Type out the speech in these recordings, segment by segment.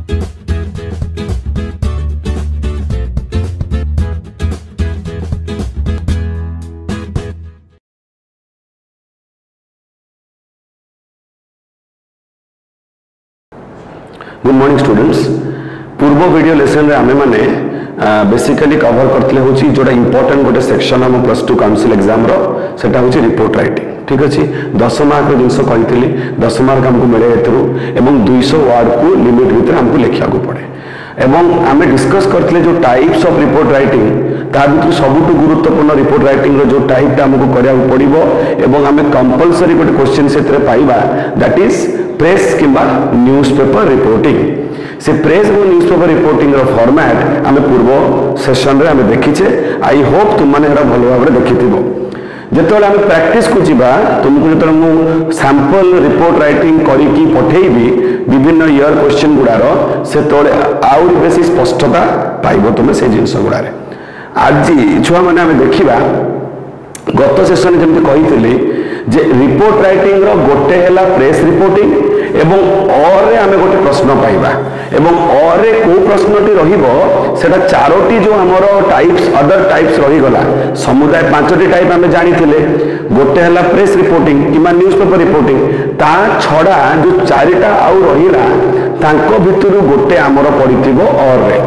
Good morning students পূর্ব video লেসনরে ଆମେମାନେ ବେସିକାଲି କଭର କରିଥିଲେ ହେଉଛି ଯେଉଁଟା ଇମ୍ପୋର୍ଟାଣ୍ଟ ଗୋଟେ ସେକ୍ସନ୍ ଆମ ପ୍ଲସ୍ ଟୁ କାଉନସିଲ୍ ଏକ୍ଜାମ୍ର ସେଇଟା ହେଉଛି ରିପୋର୍ଟ ରାଇଟିଂ ଠିକ୍ ଅଛି ଦଶ ମାର୍କର ଜିନିଷ କହିଥିଲି ଦଶ ମାର୍କ ଆମକୁ ମିଳେ ଏଥିରୁ ଏବଂ ଦୁଇଶହ ୱାର୍ଡ଼କୁ ଲିମିଟ୍ ଭିତରେ ଆମକୁ ଲେଖିବାକୁ ପଡ଼େ ଏବଂ ଆମେ ଡିସ୍କସ୍ କରିଥିଲେ ଯେଉଁ ଟାଇପ୍ସ ଅଫ୍ ରିପୋର୍ଟ ରାଇଟିଂ ତା ଭିତରୁ ସବୁଠୁ ଗୁରୁତ୍ୱପୂର୍ଣ୍ଣ ରିପୋର୍ଟ ରାଇଟିଂର ଯେଉଁ ଟାଇପ୍ଟା ଆମକୁ କରିବାକୁ ପଡ଼ିବ ଏବଂ ଆମେ କମ୍ପଲସରି ଗୋଟେ କ୍ୱେଶ୍ଚିନ୍ ସେଥିରେ ପାଇବା ଦ୍ୟାଟ୍ ଇଜ୍ ପ୍ରେସ୍ କିମ୍ବା ନ୍ୟୁଜ୍ ପେପର ରିପୋର୍ଟିଂ ସେ ପ୍ରେସ୍ ଏବଂ ନ୍ୟୁଜ୍ ପେପର ରିପୋର୍ଟିଂର ଫର୍ମାଟ୍ ଆମେ ପୂର୍ବ ସେସନ୍ରେ ଆମେ ଦେଖିଛେ ଆଇ ହୋପ୍ ତୁମମାନେ ଏଇଟା ଭଲ ଭାବରେ ଦେଖିଥିବ ଯେତେବେଳେ ଆମେ ପ୍ରାକ୍ଟିସ୍କୁ ଯିବା ତୁମକୁ ଯେତେବେଳେ ମୁଁ ସାମ୍ପଲ୍ ରିପୋର୍ଟ ରାଇଟିଂ କରିକି ପଠେଇବି ବିଭିନ୍ନ ଇୟର୍ କ୍ୱେଶ୍ଚିନ୍ ଗୁଡ଼ାର ସେତେବେଳେ ଆହୁରି ବେଶୀ ସ୍ପଷ୍ଟତା ପାଇବ ତୁମେ ସେ ଜିନିଷ ଗୁଡ଼ାରେ ଆଜି ଛୁଆମାନେ ଆମେ ଦେଖିବା ଗତ ସେସନରେ ଯେମିତି କହିଥିଲି ଯେ ରିପୋର୍ଟ ରାଇଟିଂର ଗୋଟେ ହେଲା ପ୍ରେସ୍ ରିପୋର୍ଟିଂ ଏବଂ ଅରେ ଆମେ ଗୋଟେ ପ୍ରଶ୍ନ ପାଇବା এবং অরে কেউ প্রশ্নটি রহব সেটা চারোটি যে আমার টাইপস অদর টাইপস রহিগলা সমুদায় পাঁচটি টাইপ আমি জাঁথিলে গোটে হল প্রেস রিপোর্টিং কিংবা নিউজ পেপর রিপোর্টিং তা ছড়া যে চারিটা আউ রহিলা ତାଙ୍କ ଭିତରୁ ଗୋଟେ ଆମର ପଡ଼ିଥିବ ଅର୍ରେ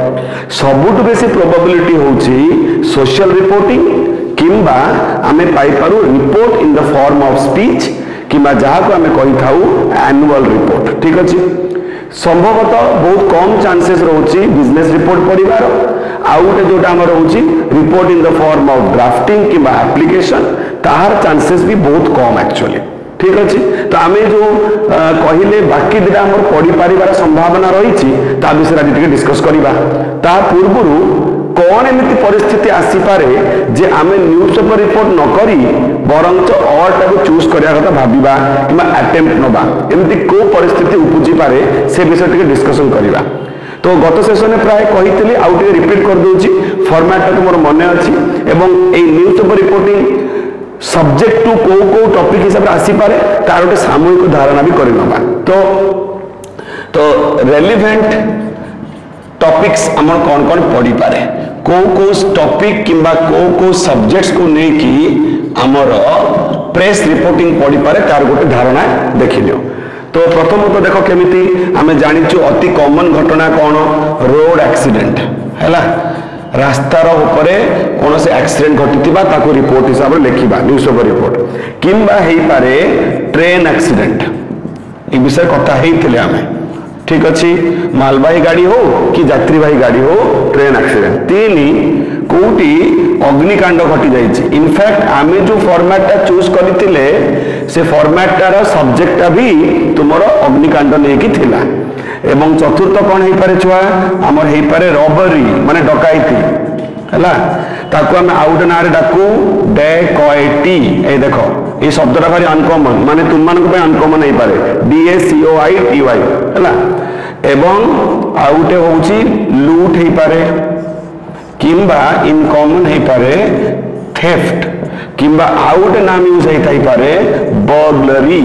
ସବୁଠୁ ବେଶୀ ପ୍ରୋବାବିଲିଟି ହେଉଛି ସୋସିଆଲ ରିପୋର୍ଟିଂ କିମ୍ବା ଆମେ ପାଇପାରୁ report in the form of speech କିମ୍ବା ଯାହାକୁ ଆମେ କହିଥାଉ ଆନୁଆଲ ରିପୋର୍ଟ ଠିକ୍ ଅଛି সম্ভবতঃ বহুত কম চান্সেস রয়েছে বিজনেস রিপোর্ট পড়িবার আউ গোটে যেটা আমার রয়েছে report in the form of drafting কিংবা আপ্লিকেশন তাহার চান্সেস বি বহুত কম একচুয়ালি ঠিক আছে তো আমি যে কহিলে বাকি দুটা আমার পড়িপারিবার সম্ভাবনা রয়েছে তা বিষয়ে আজ টিকে ডিসকস করা তা পূর্বরু କଣ ଏମିତି ପରିସ୍ଥିତି ଆସିପାରେ ଯେ ଆମେ ନ୍ୟୁଜ୍ ପେପର ରିପୋର୍ଟ ନ କରି ବରଞ୍ଚ ଅଲ୍ଟାକୁ ଚୁଜ୍ କରିବା କଥା ଭାବିବା କିମ୍ବା ଆଟେମ୍ପ୍ଟ ନେବା ଏମିତି କେଉଁ ପରିସ୍ଥିତି ଉପୁଜିପାରେ ସେ ବିଷୟରେ ଟିକେ ଡିସ୍କସନ୍ କରିବା তো গত সেশনে প্রায় কহিলি আউ টিকে রিপিট করেদেছি ফর্মাটটা মোর মনে অছি এবং এই newspaper reporting subject to কেউ কেউ টপিক হিসাবে আসিপারে তার গোটে সামূহিক ধারণা বি করে নেবা তো তো রেলিভেন্ট টপিক্স আমার কন কন পড়িপারে कौ कौ टपिक कि कौ कौ सब्जेक्ट को लेकिन आमर प्रेस रिपोर्टिंग पड़ी पारे तार गोटे धारणा देखनी तो प्रथम तो देख केमी आम जाचु अति कमन घटना कौन रोड आक्सीडेट है रास्तार ऊपर कौन से आक्सीडेट घटी रिपोर्ट हिसाब से लिखा न्यूज पेपर रिपोर्ट किंवा हो पारे ट्रेन आक्सीडेट ये विषय कथा होते हैं आम ঠিক ଅଛି ମାଲବାହୀ ଗାଡ଼ି ହଉ କି ଯାତ୍ରୀବାହୀ ଗାଡ଼ି ହଉ ଟ୍ରେନ୍ ଆକ୍ସିଡେଣ୍ଟ ତିନି କେଉଁଠି ଅଗ୍ନିକାଣ୍ଡ ଘଟିଯାଇଛି ଇନଫ୍ୟାକ୍ଟ ଆମେ ଯେଉଁ ଫର୍ମାଟଟା ଚୁଜ୍ କରିଥିଲେ ସେ ଫର୍ମାଟଟାର ସବଜେକ୍ଟଟା ବି ତୁମର ଅଗ୍ନିକାଣ୍ଡ ନେଇକି ଥିଲା ଏବଂ ଚତୁର୍ଥ କ'ଣ ହେଇପାରେ ଛୁଆ ଆମର ହେଇପାରେ ରବରୀ ମାନେ ଡକାଇତି ହେଲା ତାକୁ ଆମେ ଆଉ ଗୋଟେ ନାଁରେ ଡାକୁ ଡେ କଏଟି ଏଇ ଦେଖ এই শব্দটা ভারি আনকমন মানে তুমମାନଙ୍କ ପାଇଁ আনকমন ହେଇପାରେ D A C O I T Y ହେଲା ଏବଂ ଆଉ ଗୋଟେ ହେଉଛି ଲୁଟ୍ ହେଇପାରେ କିମ୍ବା ଇନକମନ୍ ହେଇପାରେ ଥେଫ୍ଟ କିମ୍ବା ଆଉ ଗୋଟେ ନାମ ୟୁଜ୍ ହେଇଥାଇପାରେ ବଗଲରୀ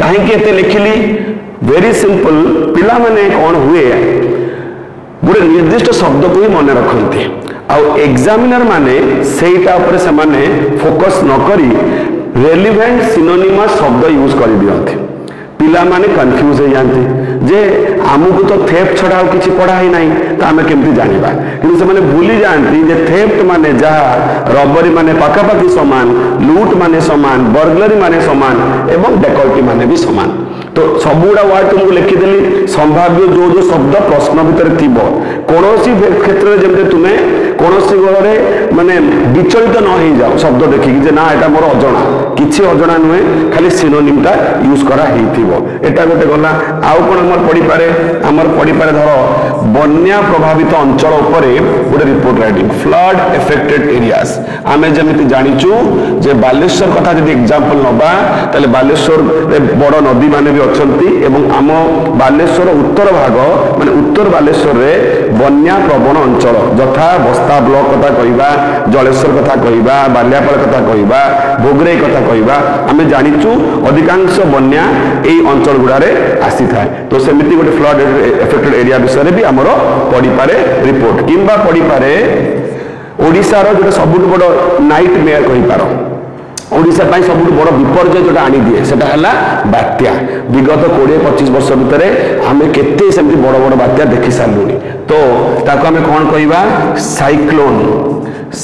କାହିଁକି ଏତେ ଲେଖିଲି ଭେରି ସିମ୍ପଲ ପିଲାମାନେ କ'ଣ ହୁଏ ଗୋଟେ ନିର୍ଦ୍ଦିଷ୍ଟ ଶବ୍ଦକୁ ହିଁ ମନେ ରଖନ୍ତି ଆଉ ଏକ୍ଜାମିନର ମାନେ ସେଇଟା ଉପରେ ସେମାନେ ଫୋକସ୍ ନକରି ରେଲିଭେଣ୍ଟ ସିନୋନିମା ଶବ୍ଦ ୟୁଜ୍ କରିଦିଅନ୍ତି ପିଲାମାନେ କନଫ୍ୟୁଜ୍ ହେଇଯାନ୍ତି ଯେ ଆମକୁ ତ ଥେପ୍ଟ ଛଡ଼ା ଆଉ କିଛି ପଢ଼ା ହେଇନାହିଁ ତ ଆମେ କେମିତି ଜାଣିବା କିନ୍ତୁ ସେମାନେ ଭୁଲି ଯାଆନ୍ତି ଯେ ଥେପ୍ଟ ମାନେ ଯାହା ରବରୀ ମାନେ ପାଖାପାଖି ସମାନ ଲୁଟ୍ ମାନେ ସମାନ ବର୍ଗଲରୀ ମାନେ ସମାନ ଏବଂ ଡେକଲ୍ଟି ମାନେ ବି ସମାନ তো সবুগুলা ওয়ার্ড তুমি লিখিদেলি সম্ভাব্য যে যে শব্দ প্রশ্ন ভিতরে থিব কোণী ক্ষেত্রে যেমন তুমি କୌଣସି ଗୋଳରେ ମାନେ ବିଚଳିତ ନ ହେଇଯାଉ ଶବ୍ଦ ଦେଖିକି ଯେ ନା ଏଇଟା ମୋର ଅଜଣା କିଛି ଅଜଣା ନୁହେଁ ଖାଲି ସିନୋନିମ୍ଟା ୟୁଜ୍ କରା ହେଇଥିବ ଏଟା ଗୋଟେ ଗଲା ଆଉ କ'ଣ ଆମର ପଡ଼ିପାରେ ଆମର ପଡ଼ିପାରେ ଧର ବନ୍ୟା ପ୍ରଭାବିତ ଅଞ୍ଚଳ ଉପରେ ଗୋଟେ report writing flood affected areas ଆମେ ଯେମିତି ଜାଣିଛୁ ଯେ ବାଲେଶ୍ୱର କଥା ଯଦି ଏକ୍ଜାମ୍ପଲ ନେବା ତାହେଲେ ବାଲେଶ୍ୱରରେ ବଡ଼ ନଦୀମାନେ ବି ଅଛନ୍ତି ଏବଂ ଆମ ବାଲେଶ୍ୱର ଉତ୍ତର ଭାଗ ମାନେ ଉତ୍ତର ବାଲେଶ୍ୱରରେ বন্যা প্রবণ অঞ্চল যথা বস্তা ব্লক কথা কহা জলেশ্বর কথা কহা বাল্যাপাল কথা কহা ভোগরেই কথা কহা আমি জাঁচু অধিকাংশ বন্যা এই অঞ্চল গুড়ে আসি থাকে তো সেমি গোটে ফ্লড এফেক্টেড এরিয়া বিষয়ে বি আমার পড়িপারে রিপোর্ট কিংবা পড়িপারে ওড়শার যেটা সবুঠ বড় নাইট মেয়ার কহিপার ଓଡ଼ିଶା ପାଇଁ ସବୁଠୁ ବଡ଼ ବିପର୍ଯ୍ୟୟ ଯେଉଁଟା ଆଣିଦିଏ সেটা ହେଲା ବାତ୍ୟା ବିଗତ କୋଡ଼ିଏ ପଚିଶ ବର୍ଷ ଭିତରେ ଆମେ କେତେ ସେମିତି ବଡ଼ ବଡ଼ ବାତ୍ୟା দেখি ସାରିଲୁଣି ତ ତାକୁ ଆମେ କ'ଣ କହିବା সাইক্লোন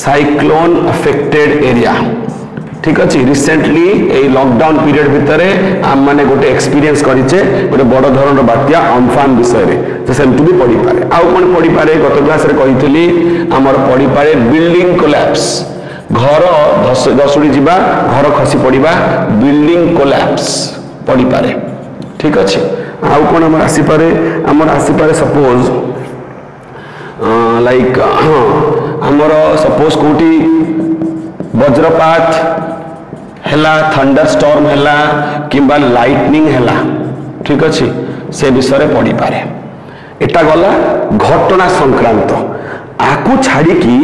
সাইক্লোন ଆଫେକ୍ଟେଡ୍ ଏରିଆ ঠিক আছে রিসেন্টলি এই লকডাউন পিরিয়ড ভিতরে আমি গোটে এক্সপিরিয়েন্স করেছে গোটে বড় ধরনের বাত্যা অম্ফান বিষয়ে তো সেমতি বি পড়িপারে আউ কোণ পড়িপারে গত ক্লাসে কইলি আমার পড়িপারে বিল্ডিং কোলাপস ଘର ଘଷୁଡ଼ି ଯିବା ଘର ଖସି ପଡ଼ିବା ବିଲ୍ଡିଂ କୋଲାପ୍ସ ପଡ଼ିପାରେ ଠିକ ଅଛି ଆଉ କ'ଣ ଆମର ଆସିପାରେ ଆମର ଆସିପାରେ ସପୋଜ ଲାଇକ ଆମର ସପୋଜ କେଉଁଠି ବଜ୍ରପାତ ହେଲା ଥଣ୍ଡର ଷ୍ଟର୍ମ ହେଲା କିମ୍ବା ଲାଇଟନିଂ ହେଲା ଠିକ ଅଛି ସେ ବିଷୟରେ ପଡ଼ିପାରେ ଏଟା ଗଲା ଘଟଣା ସଂକ୍ରାନ୍ତ ଆକୁ ଛାଡ଼ିକି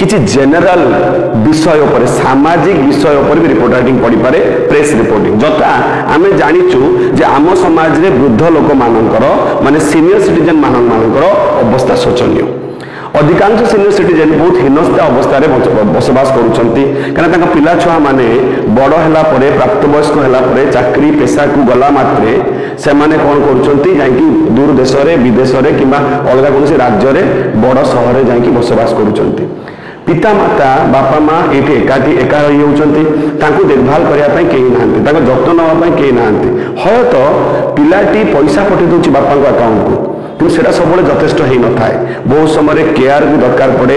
କିଛି ଜେନେରାଲ ବିଷୟ ଉପରେ ସାମାଜିକ ବିଷୟ ଉପରେ ବି ରିପୋର୍ଟିଂ ପଡ଼ିପାରେ ପ୍ରେସ୍ ରିପୋର୍ଟିଂ ଯଥା ଆମେ ଜାଣିଛୁ ଯେ ଆମ ସମାଜରେ ବୃଦ୍ଧ ଲୋକମାନଙ୍କର ମାନେ ସିନିୟର ସିଟିଜେନ୍ ମାନଙ୍କର ଅବସ୍ଥା ଶୋଚନୀୟ ଅଧିକାଂଶ ସିନିୟର ସିଟିଜେନ୍ ବହୁତ ହୀନସ୍ଥ ଅବସ୍ଥାରେ ବସବାସ କରୁଛନ୍ତି କାରଣ ତାଙ୍କ ପିଲା ଛୁଆମାନେ ବଡ଼ ହେଲା ପରେ ପ୍ରାପ୍ତବୟସ୍କ ହେଲା ପରେ ଚାକିରି ପେଶାକୁ ଗଲା ମାତ୍ରେ ସେମାନେ କ'ଣ କରୁଛନ୍ତି ଯାଇକି ଦୂର ଦେଶରେ ବିଦେଶରେ କିମ୍ବା ଅଲଗା କୌଣସି ରାଜ୍ୟରେ ବଡ଼ ସହରରେ ଯାଇକି ବସବାସ କରୁଛନ୍ତି ପିତାମାତା ବାପା ମା ଏଠି ଏକାଠି ଏକା ରହିଯାଉଛନ୍ତି ତାଙ୍କୁ ଦେଖଭାଲ କରିବା ପାଇଁ କେହି ନାହାନ୍ତି ତାଙ୍କ ଯତ୍ନ ନେବା ପାଇଁ କେହି ନାହାନ୍ତି ହୟତ ପିଲାଟି ପଇସା ପଠାଇ ଦେଉଛି ବାପାଙ୍କ ଆକାଉଣ୍ଟକୁ କିନ୍ତୁ ସେଇଟା ସବୁବେଳେ ଯଥେଷ୍ଟ ହୋଇନଥାଏ ବହୁତ ସମୟରେ କେୟାର ବି ଦରକାର ପଡ଼େ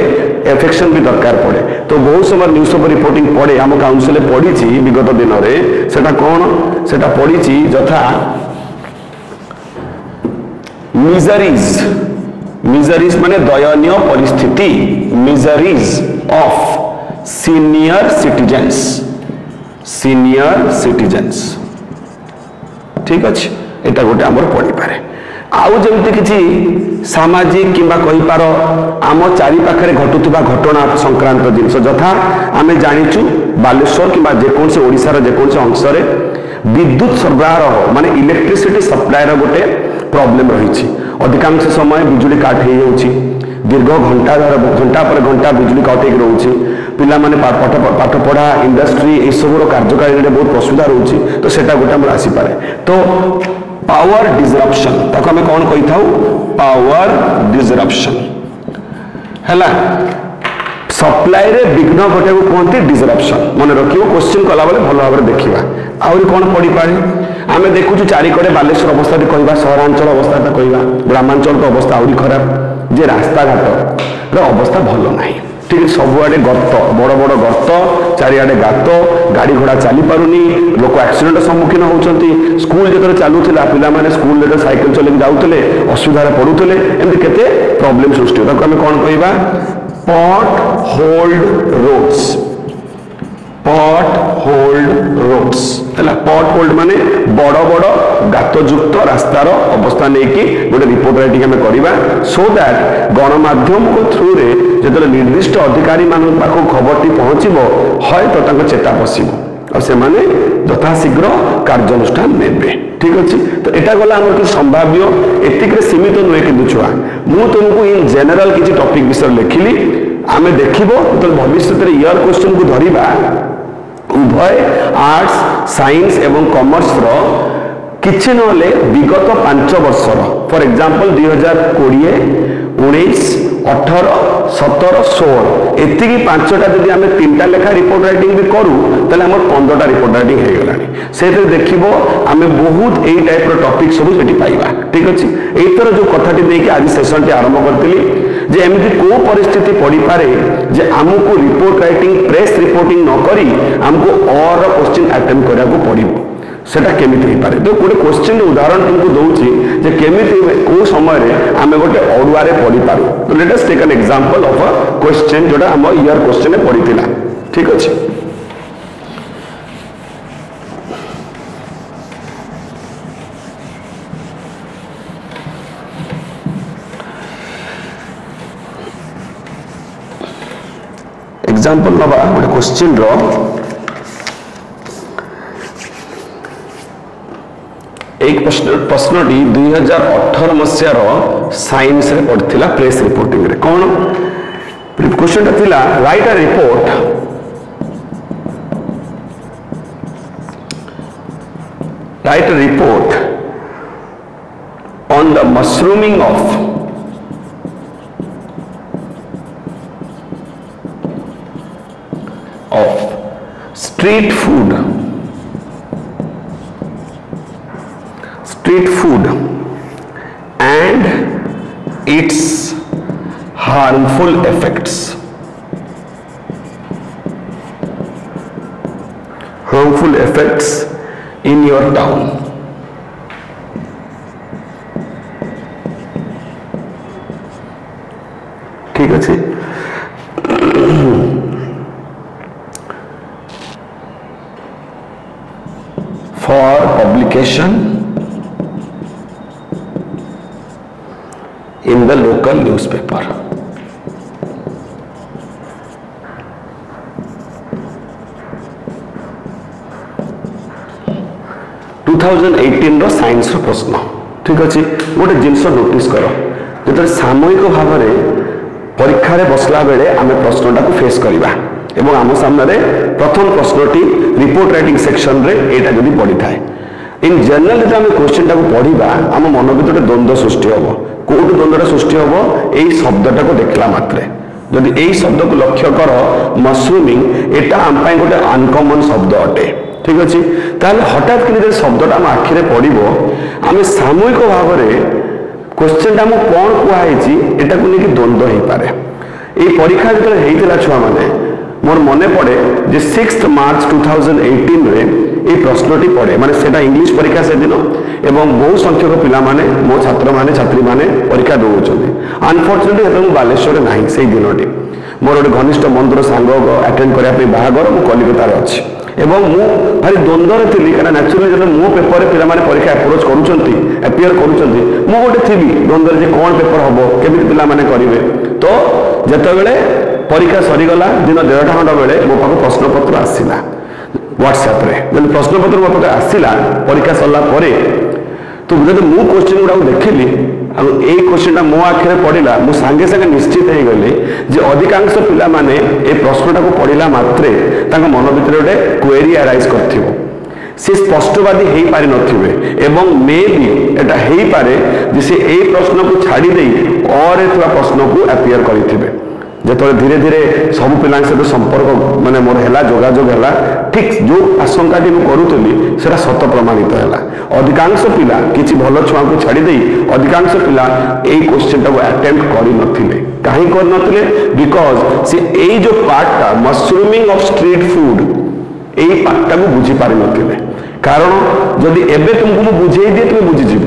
ଏଫେକ୍ସନ୍ ବି ଦରକାର ପଡ଼େ ତ ବହୁତ ସମୟରେ ନ୍ୟୁଜ୍ ପେପର୍ ରିପୋର୍ଟିଂ ପଡ଼େ ଆମ କାଉନସିଲ୍ରେ ପଡ଼ିଛି ବିଗତ ଦିନରେ ସେଟା କ'ଣ ସେଟା ପଡ଼ିଛି ଯଥା ମିଜରିଜ୍ ମିଜରିଜ୍ ମାନେ ଦୟନୀୟ ପରିସ୍ଥିତି miseries of senior citizens senior citizens ଠିକ୍ ଅଛି এটা ଗୋଟେ আমার পড়িপারে ଆଉ ଯେମିତି କିଛି ସାମାଜିକ କିମ୍ବା କହିପାର ଆମ ଚାରିପାଖରେ ଘଟୁଥିବା ଘଟଣା ସଂକ୍ରାନ୍ତ ଜିନିଷ ଯଥା ଆମେ ଜାଣିଛୁ ବାଲେଶ୍ୱର କିମ୍ବା ଯେକୌଣସି ଓଡ଼ିଶାର ଯେକୌଣସି ଅଂଶରେ ବିଦ୍ୟୁତ ସରବରାହ ମାନେ ଇଲେକ୍ଟ୍ରିସିଟି ସପ୍ଲାଏର ଗୋଟେ ପ୍ରୋବ୍ଲେମ୍ ରହିଛି ଅଧିକାଂଶ ସମୟ ବିଜୁଳି କାଟ ହେଇଯାଉଛି ଦୀର୍ଘ ଘଣ୍ଟା ଘଣ୍ଟା ପରେ ଘଣ୍ଟା ବିଜୁଳି କାଟ ହେଇକି ରହୁଛି ପିଲାମାନେ ପାଠ ପାଠପଢ଼ା ଇଣ୍ଡଷ୍ଟ୍ରି ଏସବୁର କାର୍ଯ୍ୟକାରିତାରେ ବହୁତ ଅସୁବିଧା ରହୁଛି ତ ସେଇଟା ଗୋଟେ ଆମର ଆସିପାରେ ତ ପାୱାର ଡିଜରପ୍ସନ୍ ତାକୁ ଆମେ କ'ଣ କହିଥାଉ ପାୱାର ଡିଜରପ୍ସନ୍ ହେଲା ସପ୍ଲାଇରେ ବିଘ୍ନ ଘଟାଇବାକୁ କୁହନ୍ତି ଡିଜରପ୍ସନ୍ ମନେ ରଖିବ କୋଶ୍ଚିନ୍ କଲାବେଳେ ଭଲ ଭାବରେ ଦେଖିବା ଆହୁରି କ'ଣ ପଡ଼ିପାରେ ଆମେ ଦେଖୁଛୁ ଚାରିକଡ଼େ ବାଲେଶ୍ୱର ଅବସ୍ଥାଟି କହିବା ସହରାଞ୍ଚଳ ଅବସ୍ଥାଟା କହିବା ଗ୍ରାମାଞ୍ଚଳର ଅବସ୍ଥା ଆହୁରି ଖରାପ ଯେ ରାସ୍ତାଘାଟର ଅବସ୍ଥା ଭଲ ନାହିଁ ঠিক ସବୁଆଡ଼େ ଗର୍ତ୍ତ ବଡ଼ ବଡ଼ ଗର୍ତ୍ତ ଚାରିଆଡ଼େ ଗାତ ଗାଡ଼ି ଘୋଡ଼ା ଚାଲିପାରୁନି ଲୋକ ଆକ୍ସିଡେଣ୍ଟ ସମ୍ମୁଖୀନ ହେଉଛନ୍ତି ସ୍କୁଲ ଯେତେବେଳେ ଚାଲୁଥିଲା ପିଲାମାନେ ସ୍କୁଲ ଯେତେବେଳେ ସାଇକେଲ ଚଲେଇକି ଯାଉଥିଲେ ଅସୁବିଧାରେ ପଡ଼ୁଥିଲେ ଏମିତି କେତେ ପ୍ରୋବ୍ଲେମ୍ ସୃଷ୍ଟି ତାକୁ ଆମେ କ'ଣ କହିବା potholed roads potholed roads ହେଲା ପଟ୍ ହୋଲ୍ଡ ମାନେ ବଡ଼ ବଡ଼ ଗାତଯୁକ୍ତ ରାସ୍ତାର ଅବସ୍ଥା ନେଇକି ଗୋଟେ ରିପୋର୍ଟ ରାଇଟିଂ ଆମେ କରିବା ସୋ ଦ୍ୟାଟ୍ ଗଣମାଧ୍ୟମଙ୍କ ଥ୍ରୁରେ ଯେତେବେଳେ ନିର୍ଦ୍ଦିଷ୍ଟ ଅଧିକାରୀମାନଙ୍କ ପାଖକୁ ଖବରଟି ପହଞ୍ଚିବ ହୟତ ତାଙ୍କ ଚେତା ବସିବ ଆଉ ସେମାନେ ଯଥାଶୀଘ୍ର କାର୍ଯ୍ୟାନୁଷ୍ଠାନ ନେବେ ଠିକ ଅଛି ତ ଏଇଟା ଗଲା ଆମର କିଛି ସମ୍ଭାବ୍ୟ ଏତିକିରେ ସୀମିତ ନୁହେଁ କିନ୍ତୁ ଛୁଆ ମୁଁ ତୁମକୁ ଇନ୍ ଜେନେରାଲ କିଛି ଟପିକ୍ ବିଷୟରେ ଲେଖିଲି ଆମେ ଦେଖିବ ଯେତେବେଳେ ଭବିଷ୍ୟତରେ ଇୟର କ୍ୱେଶ୍ଚନକୁ ଧରିବା ଉଭୟ ଆର୍ଟସ୍ ସାଇନ୍ସ ଏବଂ କମର୍ସର କିଛି ନହେଲେ ବିଗତ ପାଞ୍ଚ ବର୍ଷର ଫର ଏକ୍ଜାମ୍ପଲ୍ ଦୁଇ ହଜାର କୋଡ଼ିଏ ଉଣେଇଶ ଅଠର ସତର ଷୋହଳ ଏତିକି ପାଞ୍ଚଟା ଯଦି ଆମେ ତିନିଟା ଲେଖା ରିପୋର୍ଟ ରାଇଟିଂ ବି କରୁ ତାହେଲେ ଆମର ପନ୍ଦରଟା ରିପୋର୍ଟ ରାଇଟିଂ ହେଇଗଲାଣି ସେଥିରେ ଦେଖିବ ଆମେ ବହୁତ ଏଇ ଟାଇପ୍ର ଟପିକ୍ ସବୁ ସେଠି ପାଇବା ଠିକ୍ ଅଛି ଏଇଥର ଯେଉଁ କଥାଟି ଦେଇକି ଆଜି ସେସନ୍ଟି ଆରମ୍ଭ କରିଥିଲି যে এমনি কো পরিস্থিতি পড়িপারে যে আমি রিপোর্ট রাইটিং প্রেস রিপোর্টিং নকি আমি অর কোশ্চিন আটেম করা পড়ব সেটা কেমিতি হইপারে তো গোটে কোশ্চিন উদাহরণ তুমি দৌছি যে কেমিতি কেউ সময় আমি গোটে অড়ুয়ারে পড়িপারু তো latest take an example of a question যেটা আমার ইয়ার কোশ্চিনে পড়ি ঠিক আছে ಎಕ್ಸಾಂಪಲ್ ನವಾ ಒಂದು ಕ್ವಶನ್ ರ এই প্রশ্নটি দুই হাজার অঠর মশার সাইন্সে পড়া প্রেস রিপোর্টিংরে কোণ কোশ্চিনটা লা write a report write a report on the mushrooming of street food street food and its harmful effects harmful effects in your town publication in the local newspaper. Two thousand ଏଇଟିନ୍ର ସାଇନ୍ସର ପ୍ରଶ୍ନ ଠିକ୍ ଅଛି ଗୋଟେ ଜିନିଷ notice କର ଯେତେବେଳେ ସାମୟିକ ଭାବରେ ପରୀକ୍ଷାରେ ବସିଲା ବେଳେ ଆମେ ପ୍ରଶ୍ନଟାକୁ ଫେସ୍ କରିବା ଏବଂ ଆମ ସାମ୍ନାରେ ପ୍ରଥମ ପ୍ରଶ୍ନଟି ରିପୋର୍ଟ ରାଇଟିଂ ସେକ୍ସନରେ ଏଇଟା ଯଦି ପଡ଼ିଥାଏ ଇନ୍ ଜେନେରାଲ ଯଦି ଆମେ କୋଶ୍ଚିନ୍ଟାକୁ ପଢ଼ିବା ଆମ ମନ ଭିତରେ ଗୋଟେ ଦ୍ୱନ୍ଦ୍ୱ ସୃଷ୍ଟି ହେବ କେଉଁଠୁ ଦ୍ୱନ୍ଦ୍ୱଟା ସୃଷ୍ଟି ହେବ ଏଇ ଶବ୍ଦଟାକୁ ଦେଖିଲା ମାତ୍ରେ ଯଦି ଏଇ ଶବ୍ଦକୁ ଲକ୍ଷ୍ୟ କର ମସ୍ରୁମିଂ ଏଇଟା ଆମ ପାଇଁ ଗୋଟେ ଅନକମନ୍ ଶବ୍ଦ ଅଟେ ଠିକ ଅଛି ତାହେଲେ ହଠାତ୍ କିନ୍ତୁ ଯଦି ଶବ୍ଦଟା ଆମ ଆଖିରେ ପଡ଼ିବ ଆମେ ସାମୂହିକ ଭାବରେ କୋଶ୍ଚିନ୍ଟା ଆମକୁ କ'ଣ କୁହାହେଇଛି ଏଟାକୁ ନେଇକି ଦ୍ୱନ୍ଦ୍ୱ ହେଇପାରେ ଏଇ ପରୀକ୍ଷା ଯେତେବେଳେ ହେଇଥିଲା ଛୁଆମାନେ মোর মনে পড়ে যে সিক্সথ মার্চ টু থাউজেন্ড এইটিন্রে এই প্রশ্নটি পড়ে মানে সেটা ইংলিশ পরীক্ষা সেদিন এবং বহু সংখ্যক পিলামানে মো ছাত্রমানে ছাত্রীমানে পরীক্ষা দেউଛନ୍ତି আনফর্চুনেটলি সেତେବେଳେ ମୁଁ ବାଲେଶ୍ୱରରେ ନାହିଁ ସେଇ ଦିନଟି ମୋର ଗୋଟେ ଘନିଷ୍ଠ ବନ୍ଧୁର ସାଙ୍ଗ ଆଟେଣ୍ଡ କରିବା ପାଇଁ ବାହାଘର ମୁଁ କଲିକତାରେ ଅଛି এবং মু ভারি দ্বন্দ্বরে থিলি কেন ন্যাচুরালি যেটা মো পেপরে পিলামানে পরীক্ষা আপ্রোচ করুচন্তি আপিয়ার করুচন্তি মু গোটে থিলি দ্বন্দ্বরে যে কোন পেপর হব কেমিতি পিলামানে করিবে তো যেতবেলে ପରୀକ୍ଷା ସରିଗଲା ଦିନ ଦେଢ଼ଟା ଘଣ୍ଟା ବେଳେ ମୋ পাখ ପ୍ରଶ୍ନପତ୍ର ଆସିଲା হোয়াটসঅ্যাপে যেন ପ୍ରଶ୍ନପତ୍ର ମୋ ପାଖରେ ଆସିଲା ପରୀକ୍ଷା ସରିଲା ପରେ তো ଯଦି ମୁଁ କୋଶ୍ଚିନ୍ ଗୁଡ଼ାକୁ ଦେଖିଲି ଆଉ ଏଇ କୋଶ୍ଚିନ୍ଟା ମୋ ଆଖିରେ ପଡ଼ିଲା ମୁଁ ସାଙ୍ଗେ ସାଙ୍ଗେ ନିଶ୍ଚିତ ହେଇଗଲି ଯେ ଅଧିକାଂଶ ପିଲାମାନେ ଏ ପ୍ରଶ୍ନଟାକୁ ପଢ଼ିଲା ମାତ୍ରେ ତାଙ୍କ ମନ ଭିତରେ ଗୋଟେ କ୍ୱେରି ଆରାଇଜ୍ କରିଥିବ ସେ ସ୍ପଷ୍ଟବାଦୀ ହେଇପାରିନଥିବେ ଏବଂ ମେ ବି ଏଇଟା ହେଇପାରେ ଯେ ସେ ଏଇ ପ୍ରଶ୍ନକୁ ଛାଡ଼ି ଦେଇ ଅରେ ଥିବା ପ୍ରଶ୍ନକୁ ଆପିୟର କରିଥିବେ যেতবে ধীরে ধীরে সবু পিলা সহ সম্পর্ক মানে মোর হেলা যোগাযোগ হেলা ঠিক যে আশঙ্কাটি মু করুলি সেটা সত প্রমাণিত হেলা অধিকাংশ পিলা কিছু ভালো ছুঁকু ছাড়ি দিয়ে অধিকাংশ পিলা এই কোশ্চেনটা আটেম্প করে নথিলে কাহি করে নথিলে বিকজ সে এই যে পার্টটা মশরুমিং অফ স্ট্রিট ফুড এই পার্টটা বুঝি পারি নথিলে কারণ যদি এবে তুমি বুঝাই দিয়ে তুমি বুঝিযিব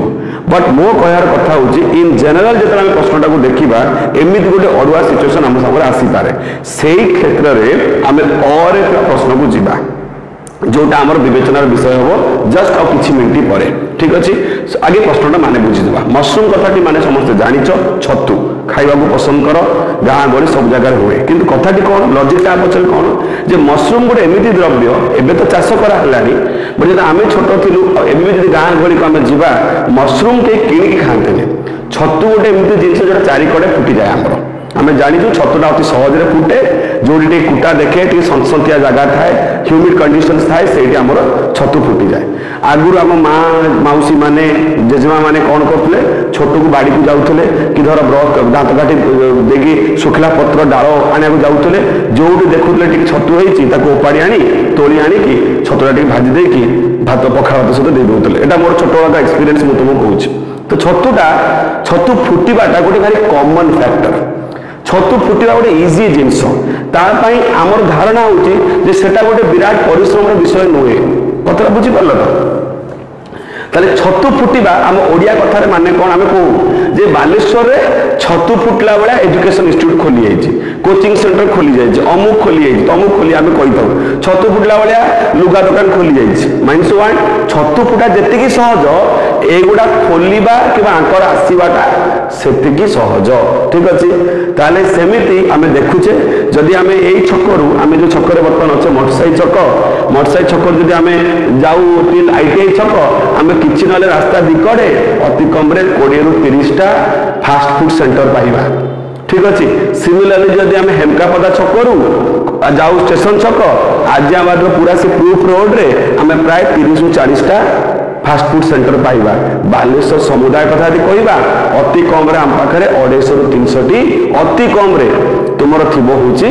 বট মো কহার কথা হচ্ছে ইন জেনারেল যেত আমি প্রশ্নটা দেখা এমিতি গোটে অড়ুয়া সিচুয়েসন আমার সামনে আসিপরে সেই ক্ষেত্রে আমি অরে প্রশ্নক যা যেটা আমার বিবেচনার বিষয় হব জস্ট আউ কিছু মিনিট পরে ঠিক আছে আগে প্রশ্নটা মানে বুঝিদেবা মশরুম কথাটি মানে সমস্ত জাঁচ ছতু ଖାଇବାକୁ ପସନ୍ଦ କର ଗାଁ ଗହଳି ସବୁ ଜାଗାରେ ହୁଏ କିନ୍ତୁ କଥାଟି କ'ଣ ଲଜିକ୍ ତା ପଛରେ କ'ଣ ଯେ ମସରୁମ୍ ଗୋଟେ ଏମିତି ଦ୍ରବ୍ୟ ଏବେ ତ ଚାଷ କରାହେଲାଣି ବଟ୍ ଯଦି ଆମେ ଛୋଟ ଥିଲୁ ଏବେ ଯଦି ଗାଁ ଗହଳିକୁ ଆମେ ଯିବା ମସରୁମ୍ କେହି କିଣିକି ଖାଆନ୍ତିନି ଛତୁ ଗୋଟେ ଏମିତି ଜିନିଷ ଯେଉଁଟା ଚାରିକଡ଼େ ଫୁଟିଯାଏ ଆମର ଆମେ ଜାଣିଛୁ ଛତୁଟା ଅତି ସହଜରେ ଫୁଟେ ଯେଉଁଠି ଟିକେ କୁଟା ଦେଖେ ଟିକେ ସଂସନ୍ତିଆ ଜାଗା ଥାଏ ହ୍ୟୁମିଡ଼ କଣ୍ଡିସନ୍ସ ଥାଏ ସେଇଠି ଆମର ଛତୁ ଫୁଟିଯାଏ ଆଗରୁ ଆମ ମା ମାଉସୀ ମାନେ ଜେଜେମା ମାନେ କ'ଣ କରୁଥିଲେ ଛୋଟକୁ ବାଡ଼ିକୁ ଯାଉଥିଲେ କି ଧର ବ୍ରକ୍ ଦାନ୍ତ କାଠି ଦେଇକି ଶୁଖିଲା ପତ୍ର ଡାଳ ଆଣିବାକୁ ଯାଉଥିଲେ ଯେଉଁଠି ଦେଖୁଥିଲେ ଟିକେ ଛତୁ ହେଇଛି ତାକୁ ଓପାଡ଼ି ଆଣି ତୋଳି ଆଣିକି ଛତୁଟା ଟିକେ ଭାଜି ଦେଇକି ଭାତ ପଖାଳ ଭାତ ସହିତ ଦେଇ ଦେଉଥିଲେ ଏଇଟା ମୋର ଛୋଟ ଛୋଟବେଳର ଏକ୍ସପିରିଏନ୍ସ ମୁଁ ତୁମକୁ କହୁଛି ତ ଛତୁଟା ଛତୁ ଫୁଟିବାଟା ଗୋଟେ ଭାରି କମନ୍ ଫ୍ୟାକ୍ଟର ଛତୁ ଫୁଟିବା ଗୋଟେ ଇଜି ଜିନିଷ ତା ପାଇଁ ଆମର ଧାରଣା ହେଉଛି ଯେ ସେଟା ଗୋଟେ ବିରାଟ ପରିଶ୍ରମର ବିଷୟ ନୁହେଁ କଥାଟା ବୁଝିପାରିଲ ତ ତାହେଲେ ଛତୁ ଫୁଟିବା ଆମ ଓଡ଼ିଆ କଥାରେ ମାନେ କ'ଣ ଆମେ କହୁ ଯେ ବାଲେଶ୍ୱରରେ ଛତୁ ଫୁଟିଲା ବେଳେ ଏଜୁକେସନ ଇନଷ୍ଟିଚ୍ୟୁଟ୍ ଖୋଲିଯାଇଛି କୋଚିଂ ସେଣ୍ଟର ଖୋଲିଯାଇଛି ଅମୁକ ଖୋଲିଯାଇଛି ତମୁକ ଖୋଲି ଆମେ କହିଥାଉ ଛତୁ ଫୁଟିଲା ଭଳିଆ ଲୁଗା ଦୋକାନ ଖୋଲିଯାଇଛି ମାଇନ୍ସ ୱାନ୍ ଛତୁ ଫୁଟା ଯେତିକି ସହଜ ଏଗୁଡ଼ା ଖୋଲିବା କିମ୍ବା ଆଙ୍କର ଆସିବାଟା ସେତିକି ସହଜ ଠିକ ଅଛି ତାହେଲେ ସେମିତି ଆମେ ଦେଖୁଛେ ଯଦି ଆମେ ଏଇ ଛକରୁ ଆମେ ଯେଉଁ ଛକରେ ବର୍ତ୍ତମାନ ଅଛେ ମଠସାହି ଛକ ମଠସାହି ଛକରୁ ଯଦି ଆମେ ଯାଉ ଟିଲ୍ ଆଇ ଟି ଆଇ ଛକ ଆମେ କିଛି ନହେଲେ ରାସ୍ତା ଦିକରେ ଅତି কোড়িয়ে କୋଡ଼ିଏରୁ ତିରିଶଟା ଫାଷ୍ଟ ଫୁଡ୍ ସେଣ୍ଟର ପାଇବା ঠিক আছে সিমিলারলি যদি আমি হেমকাপদা ছকরু যাও স্টেশন ছক আজিয়াবাদ পুরা সে প্রুফ রোড্রে আমি প্রায় তিরিশ চাশটা ফুড সেন্টর পাইবা বালেশ্বর সমুদায় কথা যদি কহবা অতি কমরে আম পাখে অড়াইশ রু তিনশটি অতি কমরে তোমার থিব হচ্ছে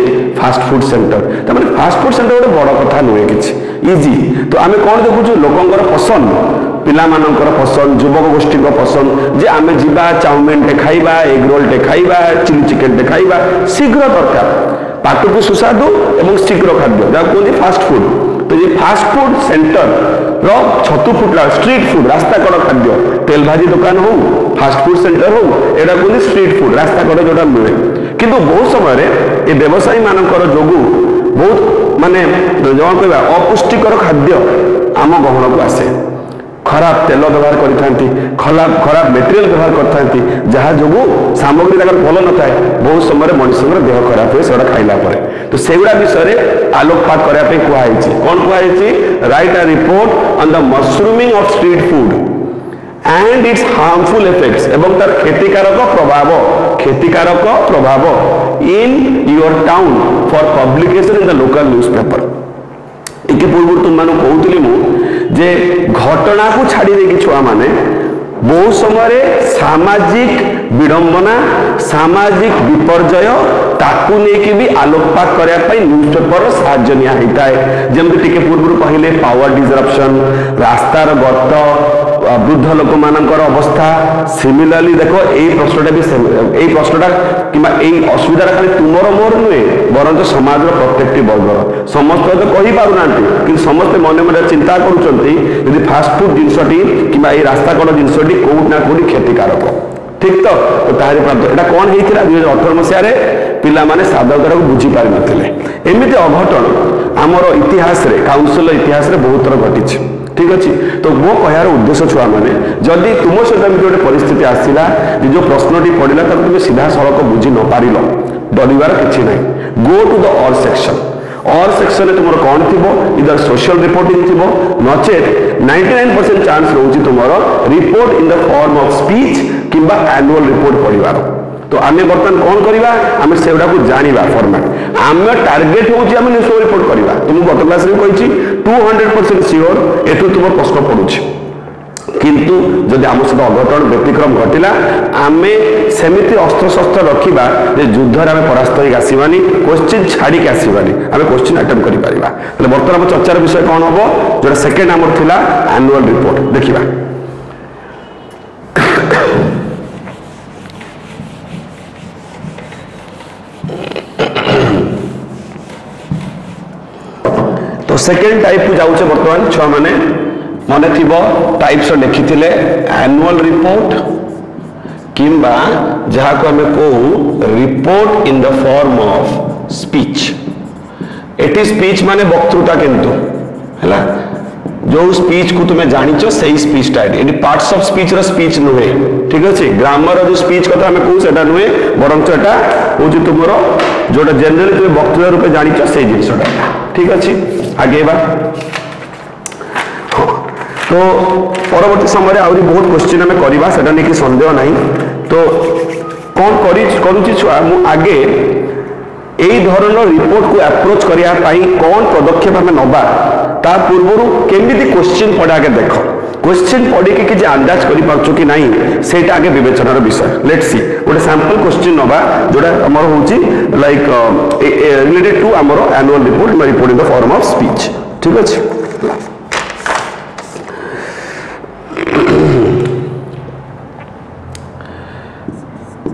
ফুড সেন্টর তার মানে ফুড সেন্টর গোটে বড় কথা নুহে কিছু ইজি তো আমি কোণ দেখুছ লোকঙ্কর পছন্দ ପିଲାମାନଙ୍କର ପସନ୍ଦ ଯୁବକ ଗୋଷ୍ଠୀଙ୍କ ପସନ୍ଦ ଯେ ଆମେ ଯିବା ଚାଉମିନ୍ଟେ ଖାଇବା ଏଗରୋଲ୍ଟେ ଖାଇବା ଚିଲି ଚିକେନ୍ଟେ ଖାଇବା ଶୀଘ୍ର ଦରକାର ପାଟକୁ ସୁସ୍ୱାଦୁ ଏବଂ ଶୀଘ୍ର ଖାଦ୍ୟ ଯାହାକୁ କୁହନ୍ତି ଫାଷ୍ଟଫୁଡ୍ ତ ଏ ଫାଷ୍ଟଫୁଡ୍ ସେଣ୍ଟରର ଛତୁ ଫୁଟଲା ଷ୍ଟ୍ରିଟ୍ ଫୁଡ୍ ରାସ୍ତାକଡ଼ ଖାଦ୍ୟ ତେଲ ଭାଜି ଦୋକାନ ହଉ ଫାଷ୍ଟ ସେଣ୍ଟର ହଉ ଏଇଟା କୁହନ୍ତି ଷ୍ଟ୍ରିଟ୍ ଫୁଡ୍ କଡ଼ ଯେଉଁଟା ମିଳେ କିନ୍ତୁ ବହୁ ସମୟରେ ଏ ବ୍ୟବସାୟୀମାନଙ୍କର ଯୋଗୁଁ ବହୁତ ମାନେ ଜଣ କହିବା ଅପୁଷ୍ଟିକର ଖାଦ୍ୟ ଆମ ଗହଣକୁ ଆସେ ଖରାପ ତେଲ ବ୍ୟବହାର କରିଥାନ୍ତି ଖରାପ ଖରାପ ମେଟେରିଆଲ ବ୍ୟବହାର କରିଥାନ୍ତି ଯାହା ଯୋଗୁଁ ସାମଗ୍ରୀ ତାଙ୍କର ଭଲ ନଥାଏ ବହୁତ ସମୟରେ ମଣିଷଙ୍କର ଦେହ ଖରାପ ହୁଏ ସେଗୁଡ଼ା ଖାଇଲା ପରେ ତ ସେଗୁଡ଼ା ବିଷୟରେ ଆଲୋକପାତ କରିବା ପାଇଁ କୁହାଯାଇଛି କ'ଣ କୁହାଯାଇଛି write a report on the mushrooming of street food and its harmful effects ଏବଂ ତାର କ୍ଷତିକାରକ ପ୍ରଭାବ କ୍ଷତିକାରକ ପ୍ରଭାବ in your town for publication in the local newspaper এটি পূর্ব তোমাকে কৌলি মু ଯେ ଘଟଣାକୁ ଛାଡ଼ିଦେଇକି ଛୁଆମାନେ ବହୁ ସମୟରେ ସାମାଜିକ ବିଡ଼ମ୍ବନା ସାମାଜିକ ବିପର୍ଯ୍ୟୟ ତାକୁ ନେଇକି ବି ଆଲୋକପାତ କରିବା ପାଇଁ ନ୍ୟୁଜ୍ ପେପରର ସାହାଯ୍ୟ ନିଆ ହେଇଥାଏ ଯେମିତି ଟିକେ ପୂର୍ବରୁ କହିଲେ ପାୱାର ଡିଜରପ୍ସନ୍ ରାସ୍ତାର ଗର୍ତ୍ତ বৃদ্ধ ଲୋକମାନଙ୍କର ଅବସ୍ଥା ସିମିଲାରଲି ଦେଖ ଏଇ ପ୍ରଶ୍ନଟା ବି ଏଇ ପ୍ରଶ୍ନଟା କିମ୍ବା ଏଇ ଅସୁବିଧାଟା ଖାଲି ତୁମର ମୋର ନୁହେଁ ବରଂ ସମାଜର ପ୍ରତ୍ୟେକଟି ବର୍ଗର ସମସ୍ତେ ତ କହିପାରୁନାହାନ୍ତି କିନ୍ତୁ ସମସ୍ତେ ମନେ ମନେ ଚିନ୍ତା କରୁଛନ୍ତି ଯଦି ଫାଷ୍ଟଫୁଡ୍ ଜିନିଷଟି କିମ୍ବା ଏଇ ରାସ୍ତାକଡ଼ ଜିନିଷଟି କୋଉଠି ନା କୋଉଠି କ୍ଷତିକାରକ ଠିକ ତ ତାହାରି ପ୍ରାପ୍ତ ଏଇଟା କ'ଣ ହେଇଥିଲା ଦୁଇ ହଜାର ଅଠର ମସିହାରେ ପିଲାମାନେ ସାଧକଟାକୁ ବୁଝିପାରିନଥିଲେ ଏମିତି ଅଘଟଣ ଆମର ଇତିହାସରେ କାଉନସିଲର ଇତିହାସରେ ବହୁତ ଥର ଘଟିଛି ঠিক ଅଛି ତ ମୋ କହିବାର ଉଦ୍ଦେଶ୍ୟ ଛୁଆମାନେ ଯଦି ତୁମ ସହିତ ଏମିତି ଗୋଟେ ପରିସ୍ଥିତି ଆସିଲା ଯେ ଯେଉଁ ପ୍ରଶ୍ନଟି ପଡ଼ିଲା ତାକୁ ତୁମେ ସିଧାସଳଖ ବୁଝି ନପାରିଲ ଡରିବାର କିଛି ନାହିଁ go to the all section all ସେକ୍ସନ୍ରେ ତୁମର କ'ଣ ଥିବ ଇଦର ସୋସିଆଲ ରିପୋର୍ଟିଂ ଥିବ ନଚେତ୍ ନାଇଣ୍ଟି ନାଇନ୍ ପରସେଣ୍ଟ ଚାନ୍ସ ରହୁଛି ତୁମର report in the form of speech କିମ୍ବା ଆନୁଆଲ ରିପୋର୍ଟ ପଢ଼ିବାର তো আমি বর্তমান কোণ করা আমি সেগুলা জাঁয়া ফর্মাট আমার টার্গেট হচ্ছে আমি নিউজ রিপোর্ট করা তুমি গত ক্লাসে কিন্তু টু হন্ড্রেড ପରସେଣ୍ଟ ସିଓର ଏଠୁ ତୁମ ପ୍ରଶ୍ନ ପଡ଼ୁଛି କିନ୍ତୁ ଯଦି ଆମ ସହିତ ଅଘଟଣ ବ୍ୟତିକ୍ରମ ଘଟିଲା ଆମେ ସେମିତି ଅସ୍ତ୍ରଶସ୍ତ୍ର ରଖିବା ଯେ ଯୁଦ୍ଧରେ ଆମେ ପରାସ୍ତ ହେଇକି ଆସିବାନି କୋଶ୍ଚିନ୍ ଛାଡ଼ିକି ଆସିବାନି ଆମେ କୋଶ୍ଚିନ୍ ଆଟେମ୍ପ କରିପାରିବା ତାହେଲେ ବର୍ତ୍ତମାନ ଆମ ଚର୍ଚ୍ଚାର ବିଷୟ କ'ଣ ହେବ ଯେଉଁଟା ସେକେଣ୍ଡ ଆମର ଥିଲା ଆନୁଆଲ ରିପୋର୍ଟ ଦେଖିବା ସେକେଣ୍ଡ ଟାଇପ୍କୁ ଯାଉଛେ ବର୍ତ୍ତମାନ ଛୁଆମାନେ ମନେ ଥିବ ଟାଇପ୍ସର ଲେଖିଥିଲେ ଆନୁଆଲ ରିପୋର୍ଟ କିମ୍ବା ଯାହାକୁ ଆମେ କହୁ report in the form of speech ଏଠି ସ୍ପିଚ୍ ମାନେ ବକ୍ତୃତା କିନ୍ତୁ ହେଲା ଯେଉଁ ସ୍ପିଚ୍କୁ ତୁମେ ଜାଣିଛ ସେଇ ସ୍ପିଚ୍ଟା ଏଠି ଏଠି ପାର୍ଟସ୍ ଅଫ୍ ସ୍ପିଚ୍ର ସ୍ପିଚ୍ ନୁହେଁ ଠିକ୍ ଅଛି ଗ୍ରାମର ଯେଉଁ ସ୍ପିଚ୍ କଥା ଆମେ କହୁ ସେଟା ନୁହେଁ ବରଂ ଏଟା ହେଉଛି ତୁମର ଯେଉଁଟା ଜେନେରାଲି ତୁମେ ବକ୍ତୃତା ରୂପେ ଜାଣିଛ ସେଇ ଜିନିଷଟା ঠিক আছে আগে এবার তো পরবর্তী সময়ে আহ বহুত কোশ্চিন আমি করা সেটা নিয়ে সন্দেহ নাই তো কম করুছি ছুয়া মু আগে এই ধরনের রিপোর্ট কু আপ্রোচ করা কম পদক্ষেপ আমি নবা তা পূর্ব কেমিটি কোশ্চিন পড়ে আগে দেখ क्वेश्चन पढ़ी कि आंदाज कर कि ना से आगे बेचनार विषय लेट सी गोटे सांपल क्वेश्चन ना जोटा आम हूँ like related to um annual report report in the form of speech ठीक अच्छे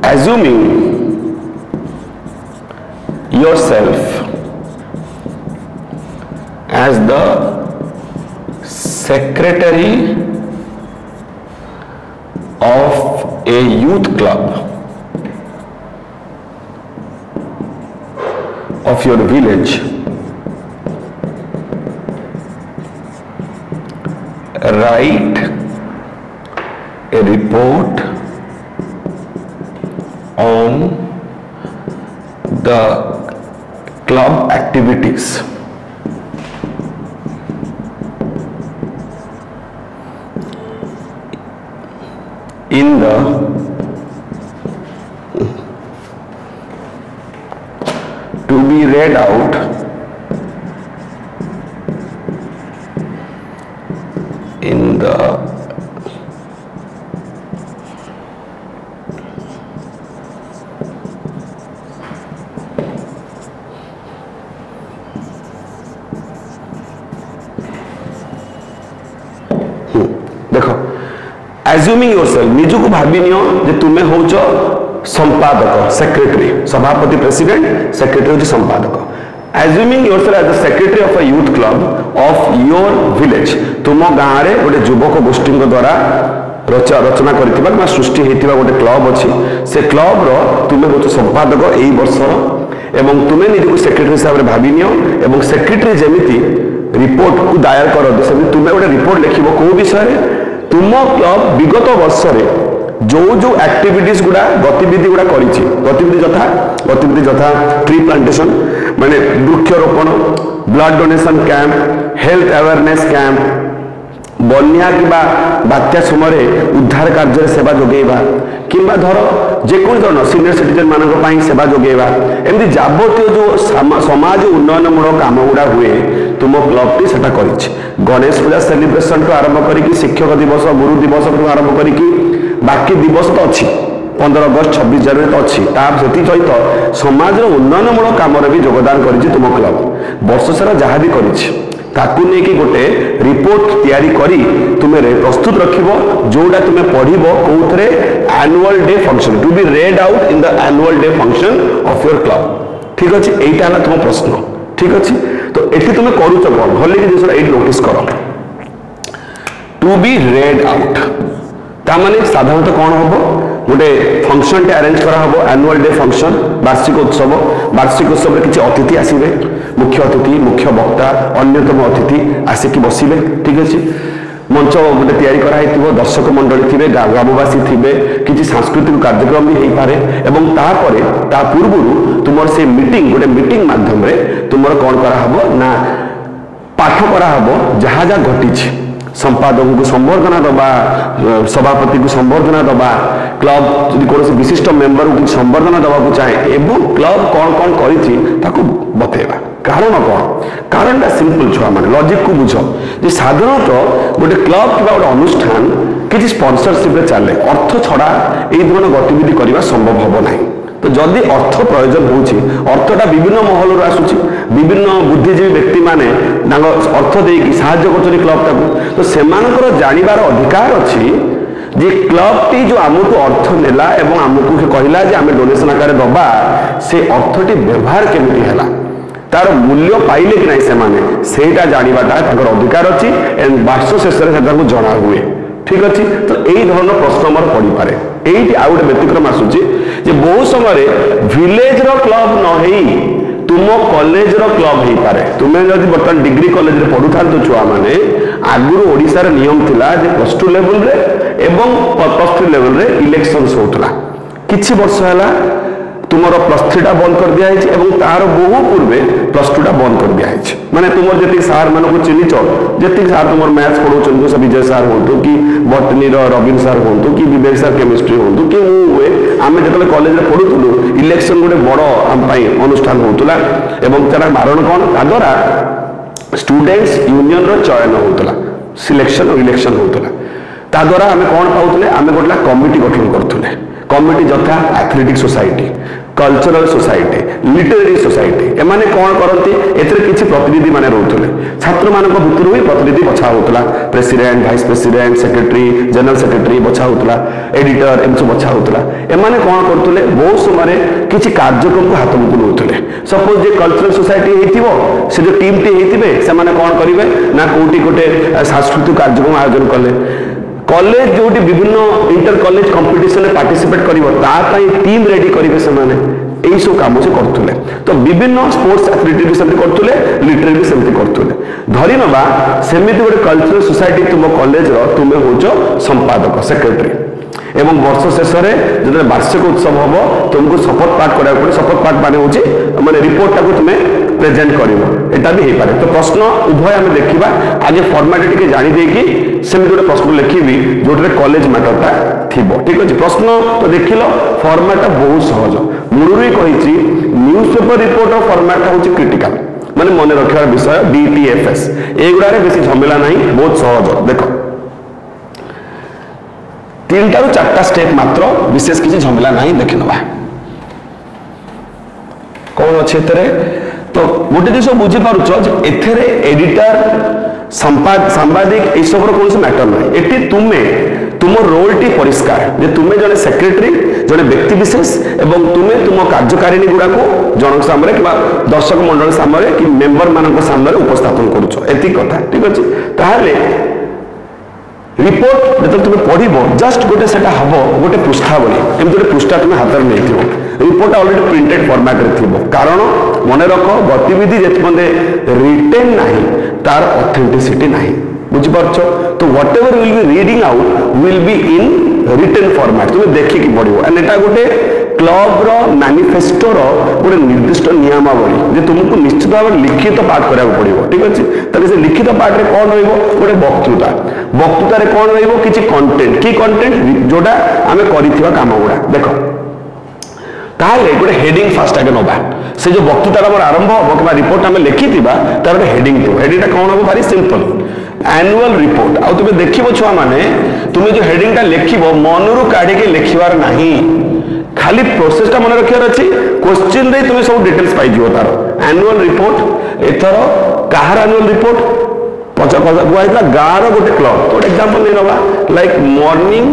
assuming yourself as the secretary of a youth club of your village write a report on the club activities to be read out in the hmm. देखो ଆଜୁମିଂ your self ନିଜକୁ ଭାବି ନିଅ ଯେ ତୁମେ ହେଉଛ ସମ୍ପାଦକ ସେକ୍ରେଟେରୀ ସଭାପତି ପ୍ରେସିଡେଣ୍ଟ ସେକ୍ରେଟେରୀ ହେଉଛି ସମ୍ପାଦକ ଆଜୁମିଂ yourself as a secretary of a youth club of your village ତୁମ ଗାଁରେ ଗୋଟେ ଯୁବକ ଗୋଷ୍ଠୀଙ୍କ ଦ୍ୱାରା ରଚନା କରିଥିବା କିମ୍ବା ସୃଷ୍ଟି ହୋଇଥିବା ଗୋଟେ କ୍ଲବ୍ ଅଛି ସେ କ୍ଲବର ତୁମେ ହେଉଛ ସମ୍ପାଦକ ଏହି ବର୍ଷର ଏବଂ ତୁମେ ନିଜକୁ ସେକ୍ରେଟେରୀ ହିସାବରେ ଭାବି ନିଅ ଏବଂ ସେକ୍ରେଟେରୀ ଯେମିତି ରିପୋର୍ଟକୁ ଦାୟର କରନ୍ତି ସେମିତି ତୁମେ ଗୋଟେ ରିପୋର୍ଟ ଲେଖିବ କେଉଁ ବିଷୟରେ ତୁମ କ୍ଲବ ବିଗତ ବର୍ଷରେ ଯେଉଁ ଯେଉଁ ଆକ୍ଟିଭିଟିଜ୍ ଗୁଡ଼ା ଗତିବିଧି ଗୁଡ଼ା କରିଛି ଗତିବିଧି ଯଥା ଗତିବିଧି ଯଥା ଟ୍ରି ପ୍ଲାଣ୍ଟେସନ୍ ମାନେ ବୃକ୍ଷରୋପଣ blood donation camp health awareness camp ବନ୍ୟା କିମ୍ବା ବାତ୍ୟା ସମୟରେ ଉଦ୍ଧାର କାର୍ଯ୍ୟରେ ସେବା ଯୋଗାଇବା କିମ୍ବା ଧର ଯେକୌଣସି ଧରଣ ସିନିୟର ସିଟିଜେନ୍ମାନଙ୍କ ପାଇଁ ସେବା ଯୋଗାଇବା ଏମିତି ଯାବତୀୟ ଯେଉଁ ସମାଜ ଉନ୍ନୟନମୂଳକ କାମ ଗୁଡ଼ା ହୁଏ ତୁମ କ୍ଲବ୍ଟି ସେଟା କରିଛି ଗଣେଶ ପୂଜା ସେଲିବ୍ରେସନ୍ଠୁ ଆରମ୍ଭ କରିକି ଶିକ୍ଷକ ଦିବସ ଗୁରୁ ଦିବସଠୁ ଆରମ୍ଭ କରିକି ବାକି ଦିବସ ତ ଅଛି ପନ୍ଦର ଅଗଷ୍ଟ ଛବିଶ ଜାନୁଆରୀ ତ ଅଛି ତା ସେଥି ସହିତ ସମାଜର ଉନ୍ନୟନମୂଳକ କାମରେ ବି ଯୋଗଦାନ କରିଛି ତୁମ କ୍ଲବ୍ ବର୍ଷ ସାରା ଯାହା ବି କରିଛି ତାକୁ ନେଇକି ଗୋଟେ ରିପୋର୍ଟ ତିଆରି କରି ତୁମେ ପ୍ରସ୍ତୁତ ରଖିବ ଯେଉଁଟା ତୁମେ ପଢ଼ିବ କେଉଁଥିରେ annual day function to be read out in the annual day function of your club ଠିକ୍ ଅଛି ଏଇଟା ହେଲା ତୁମ ପ୍ରଶ୍ନ ଠିକ୍ ଅଛି ଏଠି ତୁମେ କରୁଛ କ'ଣ ଭଲି ଜିନିଷଟା ଏଇଠି ନୋଟିସ୍ କର ଟୁ ବି ରେଡ୍ ଆଉଟ୍ ତା ମାନେ ସାଧାରଣତଃ କ'ଣ ହେବ ଗୋଟେ ଫଙ୍କସନ୍ଟେ ଆରେଞ୍ଜ କରାହେବ ଆନୁଆଲ୍ ଡେ ଫଙ୍କସନ୍ ବାର୍ଷିକ ଉତ୍ସବ ବାର୍ଷିକ ଉତ୍ସବରେ କିଛି ଅତିଥି ଆସିବେ ମୁଖ୍ୟ ଅତିଥି ମୁଖ୍ୟ ବକ୍ତା ଅନ୍ୟତମ ଅତିଥି ଆସିକି ବସିବେ ଠିକ୍ ଅଛି ମଞ୍ଚ ଗୋଟେ ତିଆରି କରାହେଇଥିବ ଦର୍ଶକ ମଣ୍ଡଳୀ ଥିବେ ଗ୍ରାମବାସୀ ଥିବେ କିଛି ସାଂସ୍କୃତିକ କାର୍ଯ୍ୟକ୍ରମ ବି ହେଇପାରେ ଏବଂ ତାପରେ ତା ପୂର୍ବରୁ ତୁମର ସେ ମିଟିଂ ଗୋଟେ ମିଟିଂ ମାଧ୍ୟମରେ ତୁମର କ'ଣ କରାହେବ ନା ପାଠ କରାହେବ ଯାହା ଯାହା ଘଟିଛି ସମ୍ପାଦକଙ୍କୁ ସମ୍ବର୍ଦ୍ଧନା ଦେବା ସଭାପତିକୁ ସମ୍ବର୍ଦ୍ଧନା ଦେବା କ୍ଲବ ଯଦି କୌଣସି ବିଶିଷ୍ଟ ମେମ୍ବରଙ୍କୁ କିଛି ସମ୍ବର୍ଦ୍ଧନା ଦେବାକୁ ଚାହେଁ ଏବଂ କ୍ଲବ କ'ଣ କ'ଣ କରିଛି ତାକୁ ବତେଇବା କାରଣ କ'ଣ କାରଣଟା ସିମ୍ପଲ୍ ଛୁଆମାନେ ଲଜିକ୍କୁ ବୁଝ ଯେ ସାଧାରଣତଃ ଗୋଟେ କ୍ଲବ୍ କିମ୍ବା ଗୋଟେ ଅନୁଷ୍ଠାନ କିଛି ସ୍ପନ୍ସରସିପ୍ରେ ଚାଲେ ଅର୍ଥ ଛଡ଼ା ଏଇ ଧରଣ ଗତିବିଧି କରିବା ସମ୍ଭବ ହେବ ନାହିଁ ତ ଯଦି ଅର୍ଥ ପ୍ରୟୋଜନ ହେଉଛି ଅର୍ଥଟା ବିଭିନ୍ନ ମହଲରୁ ଆସୁଛି বিভিন্ন বুদ্ধিজীবী ব্যক্তিমানে তাঙ্ক অর্থ দিয়ে সাহায্য করছেন ক্লবটাকে তো সেমানকর জাণিবার অধিকার অছি যে ক্লবটি যে আমুকু অর্থ নেলা এবং আমুকু কহিলা যে আমি ডোনেশন আকারে দবা সে অর্থটি ব্যবহার কেমিতি হেলা ତାର ମୂଲ୍ୟ ପାଇଲେ କି ନାହିଁ ସେମାନେ ସେଇଟା ଜାଣିବାଟା ତାଙ୍କର ଅଧିକାର ଅଛି ଏଣ୍ଡ ବାର୍ଷ ଶେଷରେ ସେଟା ତାଙ୍କୁ ଜଣା ହୁଏ ଠିକ ଅଛି ତ ଏଇ ଧରଣର ପ୍ରଶ୍ନ ମୋର ପଡ଼ିପାରେ ଏଇଠି ଆଉ ଗୋଟେ ବ୍ୟତିକ୍ରମ ଆସୁଛି ଯେ ବହୁ ସମୟରେ ଭିଲେଜର କ୍ଲବ ନ ହେଇ ତୁମ କଲେଜର କ୍ଲବ ହେଇପାରେ ତୁମେ ଯଦି ବର୍ତ୍ତମାନ ଡିଗ୍ରୀ କଲେଜରେ ପଢୁଥାନ୍ତୁ ଛୁଆମାନେ ଆଗରୁ ଓଡ଼ିଶାର ନିୟମ ଥିଲା ଯେ ପ୍ଲସ୍ ଟୁ ଲେଭେଲରେ ଏବଂ ପ୍ଲସ୍ ଥ୍ରୀ ଲେଭେଲରେ ଇଲେକ୍ସନ୍ସ ହେଉଥିଲା କିଛି ବର୍ଷ ହେଲା ତୁମର ପ୍ଲସ୍ ଥ୍ରୀଟା ବନ୍ଦ କରିଦିଆହେଇଛି ଏବଂ ତାହାର ବହୁ ପୂର୍ବେ ପ୍ଲସ୍ ଟୁଟା ବନ୍ଦ କରିଦିଆହେଇଛି ମାନେ ତୁମର ଯେତିକି ସାର୍ମାନଙ୍କୁ ଚିହ୍ନିଛ ଯେତିକି ସାର୍ ତୁମର ମ୍ୟାଥ୍ ପଢ଼ଉଛନ୍ତି ସେ ବିଜୟ ସାର୍ ହୁଅନ୍ତୁ କି ବଟନୀର ରବୀନ ସାର୍ ହୁଅନ୍ତୁ କି ବିବେକ ସାର୍ କେମିଷ୍ଟ୍ରି ହୁଅନ୍ତୁ କି ମୁଁ ହୁଏ ଆମେ ଯେତେବେଳେ କଲେଜରେ ପଢ଼ୁଥିଲୁ ଇଲେକ୍ସନ୍ ଗୋଟେ ବଡ଼ ଆମ ପାଇଁ ଅନୁଷ୍ଠାନ ହେଉଥିଲା ଏବଂ ତାର କାରଣ କ'ଣ ତାଦ୍ୱାରା ଷ୍ଟୁଡେଣ୍ଟସ୍ ୟୁନିୟନ୍ର ଚୟନ ହେଉଥିଲା ସିଲେକ୍ସନ୍ ଇଲେକ୍ସନ୍ ହେଉଥିଲା ତାଦ୍ୱାରା ଆମେ କ'ଣ ପାଉଥିଲେ ଆମେ ଗୋଟେ କମିଟି ଗଠନ କରୁଥିଲେ କମିଟି ଯଥା athletic society cultural society literary society ଏମାନେ କ'ଣ କରନ୍ତି ଏଥିରେ କିଛି ପ୍ରତିନିଧିମାନେ ରହୁଥିଲେ ଛାତ୍ରମାନଙ୍କ ଭିତରୁ ହିଁ ପ୍ରତିନିଧି ବଛା ହେଉଥିଲା president vice president secretary general secretary ବଛା ହେଉଥିଲା ଏଡିଟର ଏମିତି ସବୁ ବଛା ହେଉଥିଲା ଏମାନେ କ'ଣ କରୁଥିଲେ ବହୁତ ସମୟରେ କିଛି କାର୍ଯ୍ୟକ୍ରମକୁ ହାତକୁ ନେଉଥିଲେ ସପୋଜ ଯେ କଲଚରାଲ ସୋସାଇଟି ହେଇଥିବ ସେ ଯେଉଁ ଟିମ୍ଟି ହେଇଥିବେ ସେମାନେ କ'ଣ କରିବେ ନା କେଉଁଠି ଗୋଟେ ସାଂସ୍କୃତିକ କାର୍ଯ୍ୟକ୍ରମ ଆୟୋଜନ କଲେ কলেজ যেটি বিভিন্ন ইন্টার কলেজ কম্পিটিশনে পার্টিসিপেট করব তা টিম রেডি করবে সে এইসব কাম সে করলে তো বিভিন্ন স্পোর্টস আথলেটিক সেমি করলে লিটরেরি বি সেমি করলে ধরি নেবা সেমিতি গোটে কলচরাল সোসাইটি তুম কলেজর তুমি হচ্ছ সম্পাদক সেক্রেটারি এবং বর্ষ শেষে যেটা বার্ষিক উৎসব হব তুমি শপথ পাঠ করা শপথ পাঠ মানে হচ্ছে মানে রিপোর্টটা তুমি प्रेजेंट कर तो प्रश्न उभय आम देखा आगे फर्माट टे जाणी देकि गोटे प्रश्न लिखी जोटे कलेज मैटरटा थी ठीक अच्छे प्रश्न तो देख ल फर्माट बहुत सहज मूल कही पेपर रिपोर्ट फर्माट हूँ क्रिटिकाल मैंने मन रखार विषय डी एगुड़ा बेस झमेला ना बहुत सहज देख तीन टू चार स्टेप मात्र विशेष किसी झमेला ना देखने कौन अच्छे ତ ଗୋଟେ ଜିନିଷ ବୁଝିପାରୁଛ ଯେ ଏଥିରେ ଏଡିଟର ସାମ୍ବାଦିକ ଏସବୁର କୌଣସି ମ୍ୟାଟର ନାହିଁ ଏଠି ତୁମେ ତୁମ ରୋଲଟି ପରିଷ୍କାର ଯେ ତୁମେ ଜଣେ ସେକ୍ରେଟାରୀ ଜଣେ ବ୍ୟକ୍ତି ବିଶେଷ ଏବଂ ତୁମେ ତୁମ କାର୍ଯ୍ୟକାରିଣୀ ଗୁଡ଼ାକୁ ଜଣଙ୍କ ସାମ୍ନାରେ କିମ୍ବା ଦର୍ଶକ ମଣ୍ଡଳୀ ସାମ୍ନାରେ କି ମାନଙ୍କ ସାମ୍ନାରେ ଉପସ୍ଥାପନ କରୁଛ ଏତିକି କଥା ଠିକ ଅଛି ତାହେଲେ ରିପୋର୍ଟ ଯେତେବେଳେ ତୁମେ ପଢ଼ିବ ଜଷ୍ଟ ଗୋଟେ ସେଟା ହେବ ଗୋଟେ ପୃଷ୍ଠାବଳୀ ଏମିତି ଗୋଟେ ପୃଷ୍ଠା ତୁମେ ହାତରେ ନେଇଥିବ ରିପୋର୍ଟ ଅଲରେଡି ପ୍ରିଣ୍ଟେଡ୍ ଫର୍ମାଟରେ ଥିବ କାରଣ মনে রখ গতিবিধি যেতে মধ্যে রিটেন না তার অথেন্টিসিটি না বুঝিপারছ তো whatever will be reading out will be in written format তুমি দেখিকি পড়ব এন্ড এটা গোটে ক্লবর ম্যানিফেস্টোর গোটে নির্দিষ্ট নিয়মাবলী যে তুমি নিশ্চিত ভাবে লিখিত পাঠ করা পড়ব ঠিক আছে তাহলে সে লিখিত পাঠরে কম রহব গোটে বক্তৃতা বক্তৃতার কম রহব কিছু কন্টেন্ট কি কন্টেন্ট যেটা আমি করে কামগুড়া গুড়া দেখ তাহলে গোটে ହେଡିଂ ଫାଷ୍ଟ ଆଗେ ନେବା ସେ ଯେଉଁ ବକ୍ତୃତାର ଆମର ଆରମ୍ଭ ହେବ କିମ୍ବା ରିପୋର୍ଟ ଆମେ ଲେଖିଥିବା ତାର ଗୋଟେ ହେଡିଂ ଥିବ ହେଡିଂଟା କ'ଣ ହେବ ଭାରି ସିମ୍ପଲ୍ ଆନୁଆଲ ରିପୋର୍ଟ ଆଉ ତୁମେ ଦେଖିବ ଛୁଆମାନେ ତୁମେ ଯେଉଁ ହେଡିଂଟା ଲେଖିବ ମନରୁ କାଢ଼ିକି ଲେଖିବାର ନାହିଁ ଖାଲି ପ୍ରୋସେସଟା ମନେ ରଖିବାର ଅଛି କୋଶ୍ଚିନ୍ରେ ତୁମେ ସବୁ ଡିଟେଲ୍ସ ପାଇଯିବ ତାର ଆନୁଆଲ ରିପୋର୍ଟ ଏଥର କାହାର ଆନୁଆଲ ରିପୋର୍ଟ କୁହାଯାଇଥିଲା ଗାଁର ଗୋଟେ କ୍ଲବ୍ ଗୋଟେ ଏକ୍ଜାମ୍ପଲ୍ ନେଇ ନେବା like morning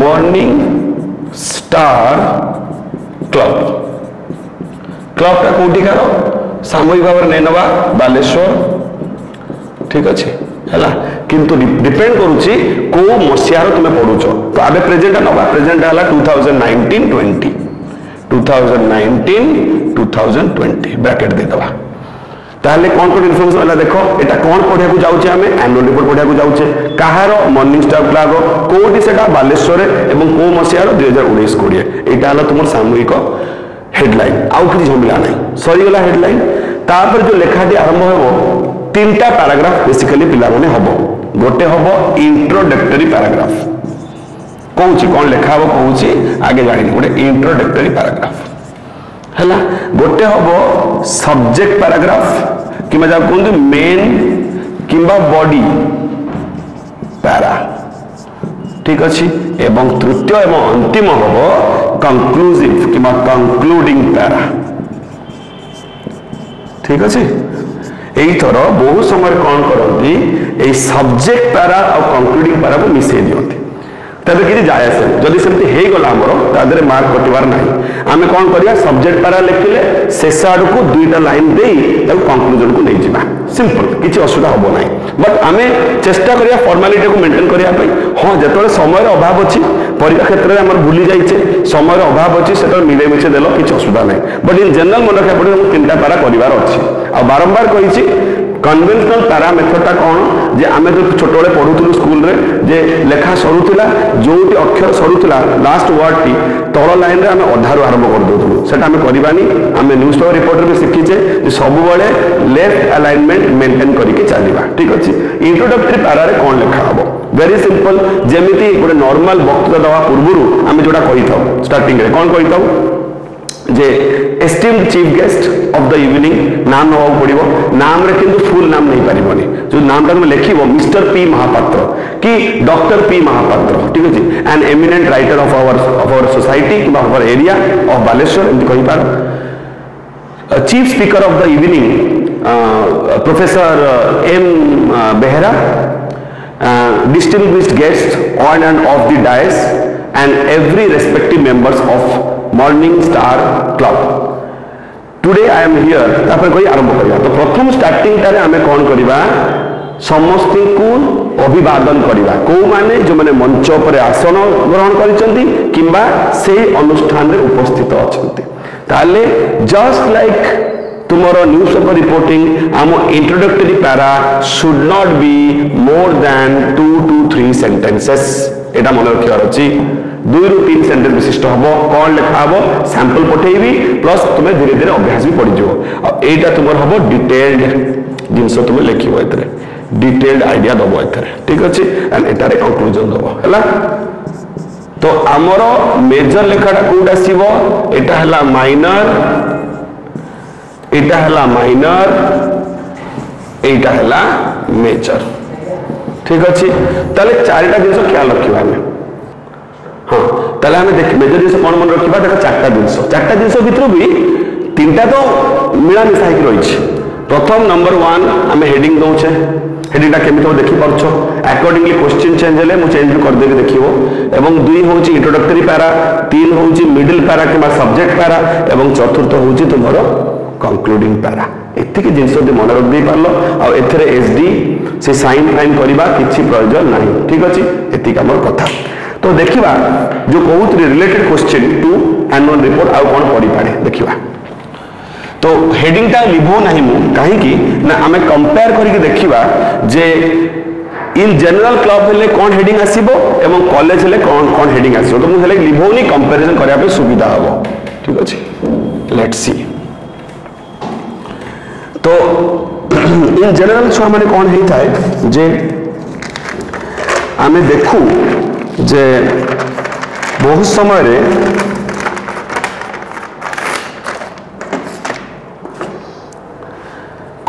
morning star club କ୍ଲବ୍ଟା କେଉଁଠିକାର ସାମୂହିକ ଭାବରେ ନେଇନେବା ବାଲେଶ୍ୱର ଠିକ୍ ଅଛି ହେଲା କିନ୍ତୁ ଡିପେଣ୍ଡ କରୁଛି କେଉଁ ମସିହାର ତୁମେ ପଢ଼ୁଛ ତ ଆମେ ପ୍ରେଜେଣ୍ଟଟା ନେବା ପ୍ରେଜେଣ୍ଟଟା ହେଲା two thousand nineteen twenty two thousand nineteen two thousand twenty bracket ଦେଇଦେବା তাহলে কোন কোন ইনফরমেশন হল দেখো এটা কোন পড়িয়া যাচ্ছে আমি অ্যানুয়াল রিপোর্ট পড়িয়া যাচ্ছে কাহার মর্নিং স্টাফ ক্লার্ক কোটি সেটা বালেশ্বরে এবং কো মাসিয়ার দুই হাজার উনিশ কোড়িয়ে এইটা হল তোমার সাময়িক হেডলাইন আউ কিছু ঝমিলা নাই সরিগলা হেডলাইন তারপর যে লেখাটি আরম্ভ হব তিনটা প্যারাগ্রাফ বেসিকালি পিলামানে হব গোটে হব ইন্ট্রোডক্টরি প্যারাগ্রাফ কৌছি কোন লেখা হব কৌছি আগে জানি গোটে ইন্ট্রোডক্টরি প্যারাগ্রাফ ହେଲା ଗୋଟେ ହବ ସବଜେକ୍ଟ ପାରାଗ୍ରାଫ କିମ୍ବା ଯାହାକୁ କୁହନ୍ତୁ ମେନ୍ କିମ୍ବା ବଡି ପ୍ୟାରା ଠିକ୍ ଅଛି ଏବଂ ତୃତୀୟ ଏବଂ ଅନ୍ତିମ ହବ କନକ୍ଲୁଜିଭ କିମ୍ବା କନକ୍ଲୁଡିଂ ପ୍ୟାରା ଠିକ୍ ଅଛି ଏଇଥର ବହୁ ସମୟରେ କ'ଣ କରନ୍ତି ଏଇ ସବଜେକ୍ଟ ପ୍ୟାରା ଆଉ କନକ୍ଲୁଡିଂ ପ୍ୟାରାକୁ ମିଶାଇ ଦିଅନ୍ତି ತೆರೆಗಿರಿ ಜಾಯಸ್ ಜೊತೆ ಸಮಿತಿ ಹೇಗಲ್ಲ ಆಮರ ತಾದರೆ ಮಾರ್ಕ್ ಕಟಿବାର ನಾଇଁ ଆମେ କ'ଣ କରିବା ସବଜେକ୍ଟ ପାରା ଲେଖିଲେ ଶେଷ ଆଡ଼କୁ ଦୁଇଟା ଲାଇନ୍ ଦେଇ ତାକୁ କନକ୍ଲୁଜନକୁ ନେଇଯିବା ସିମ୍ପଲ୍ କିଛି ଅସୁବିଧା ହେବ ନାହିଁ ବଟ୍ ଆମେ ଚେଷ୍ଟା କରିବା ଫର୍ମାଲିଟିକୁ ମେଣ୍ଟେନ୍ କରିବା ପାଇଁ ହଁ ଯେତେବେଳେ ସମୟର ଅଭାବ ଅଛି ପରୀକ୍ଷା କ୍ଷେତ୍ରରେ ଆମର ଭୁଲି ଯାଇଛେ ସମୟର ଅଭାବ ଅଛି ସେତେବେଳେ ମିଳେଇ ମିଶେଇ ଦେଲ କିଛି ଅସୁବିଧା ନାହିଁ ବଟ୍ ଇନ୍ ଜେନେରାଲ୍ ମନେ ରଖିବା ପଡ଼ିବ ମୁଁ ତିନିଟା ପାରା କରିବାର ଅଛି ଆଉ ବାରମ୍ବାର କହିଛି কনভেনশনাল তারা মেথডটা କ'ଣ ଯେ ଆମେ ଯେଉଁ ଛୋଟବେଳେ ପଢ଼ୁଥିଲୁ ସ୍କୁଲରେ ଯେ ଲେଖା ସରୁଥିଲା ଯେଉଁଠି ଅକ୍ଷର ସରୁଥିଲା ଲାଷ୍ଟ ୱାର୍ଡ଼ଟି ତଳ ଲାଇନ୍ରେ ଆମେ ଅଧାରୁ ଆରମ୍ଭ କରିଦେଉଥିଲୁ ସେଟା ଆମେ କରିବାନି ଆମେ ନ୍ୟୁଜ୍ ପେପର ରିପୋର୍ଟରେ ବି ଶିଖିଛେ ଯେ ସବୁବେଳେ ଲେଫ୍ଟ ଆଲାଇନମେଣ୍ଟ ମେଣ୍ଟେନ୍ କରିକି ଚାଲିବା ଠିକ୍ ଅଛି ଇଣ୍ଟ୍ରୋଡକ୍ଟରି ପାରାରେ କ'ଣ ଲେଖା ହେବ ভেরি সিম্পল যেমিতি গোটে নর্মাল বক্তৃতা দেওয়া পূর্বরু আমি যেটা কইতাও স্টার্টিংরে কোণ কইতাও जे esteem chief guest of the evening नाम नवाक पड़ो नाम फुल तो नाम नहीं पार्बनी जो नाम लिख मिस्टर पी महापात्र कि डॉक्टर पी महापात्र ठीक अच्छे an eminent writer of our of our society कि area of Baleshwar M par chief speaker of the evening professor M Behera distinguished guest on and of the morning star club today I am here ତାପରେ କହି ଆରମ୍ଭ କରିବା ତ ପ୍ରଥମ ଷ୍ଟାର୍ଟିଂଟାରେ ଆମେ କ'ଣ କରିବା ସମସ୍ତଙ୍କୁ ଅଭିବାଦନ କରିବା କେଉଁମାନେ ଯେଉଁମାନେ ମଞ୍ଚ ଉପରେ ଆସନ ଗ୍ରହଣ କରିଛନ୍ତି କିମ୍ବା ସେହି ଅନୁଷ୍ଠାନରେ ଉପସ୍ଥିତ ଅଛନ୍ତି ତାହେଲେ ଜଷ୍ଟ ଲାଇକ୍ ତୁମର ନ୍ୟୁଜ୍ ପେପର ରିପୋର୍ଟିଂ ଆମ introductory para should not be more than two two three sentences এটা মনে রাখার অছি দুইরু তিন সেন্টেন্স বিশিষ্ট হব কণ লেখা হব স্যাম্পল পঠাইবি প্লস তুমি ধীরে ধীরে অভ্যাস বি পড়িযোগ এইটা তোমার হব ডিটেলড জিনিস তুমি লেখিব এতে ডিটেলড আইডিয়া দেব এতে ঠিক আছে এটার কনক্লুজন দেব হল তো আমার মেজর লেখাটা কোটা আসব এটা হল মাইনর এটা হল মাইনর এইটা হল মেজর ঠিক আছে তাহলে চারিটা জিনিস খেয়াল রাখবা আমি হ্যাঁ ତାହେଲେ ଆମେ ମେଜର ଜିନିଷ କ'ଣ ମନେ ରଖିବା ଦେଖ ଚାରିଟା ଜିନିଷ ଚାରିଟା ଜିନିଷ ଭିତରୁ ବି ତିନିଟା ତ ମିଳାମିଶା ହେଇକି ରହିଛି ପ୍ରଥମ ନମ୍ବର ୱାନ୍ ଆମେ ହେଡିଂ ଦେଉଛେ ହେଡିଂଟା କେମିତି ହେବ ଦେଖିପାରୁଛ ଆକର୍ଡିଂଲି କ୍ୱେଶ୍ଚିନ୍ ଚେଞ୍ଜ ହେଲେ ମୁଁ ଚେଞ୍ଜ କରିଦେବି ଦେଖିବ ଏବଂ ଦୁଇ ହେଉଛି ଇଣ୍ଟ୍ରୋଡକ୍ଟରୀ ପାରା ତିନି ହେଉଛି ମିଡିଲ୍ ପାରା କିମ୍ବା ସବଜେକ୍ଟ ପାରା ଏବଂ ଚତୁର୍ଥ ହେଉଛି ତୁମର କନକ୍ଲୁଡିଂ ପାରା ଏତିକି ଜିନିଷ ଯଦି ମନେ ରଖିଦେଇପାରିଲ ଆଉ ଏଥିରେ ଏସ୍ ଡି ସେ ସାଇନ୍ ଫାଇନ୍ କରିବା କିଛି ପ୍ରୟୋଜନ ନାହିଁ ଠିକ୍ ଅଛି ଏତିକି ଆମର କଥା তো ଦେଖିବା ଯୋଉ କହୁଥିଲି related question to annual report ଆଉ କ'ଣ ପଡ଼ିପାରେ ଦେଖିବା তো হেডিংটা লিভু না মু কী না আমি কম্পেয়ার করি দেখিবা যে ইন জেনারেল ক্লব হলে কোন হেডিং আসব এবং কলেজ হলে কোন কোন হেডিং আসব তো হলে লিভোনি কম্পারিজন করা সুবিধা হব ঠিক আছে লেটস সি তো ইন জেনারেল ছুয়া মানে কোন হয়ে থাকে যে আমি দেখু যে বহু সময়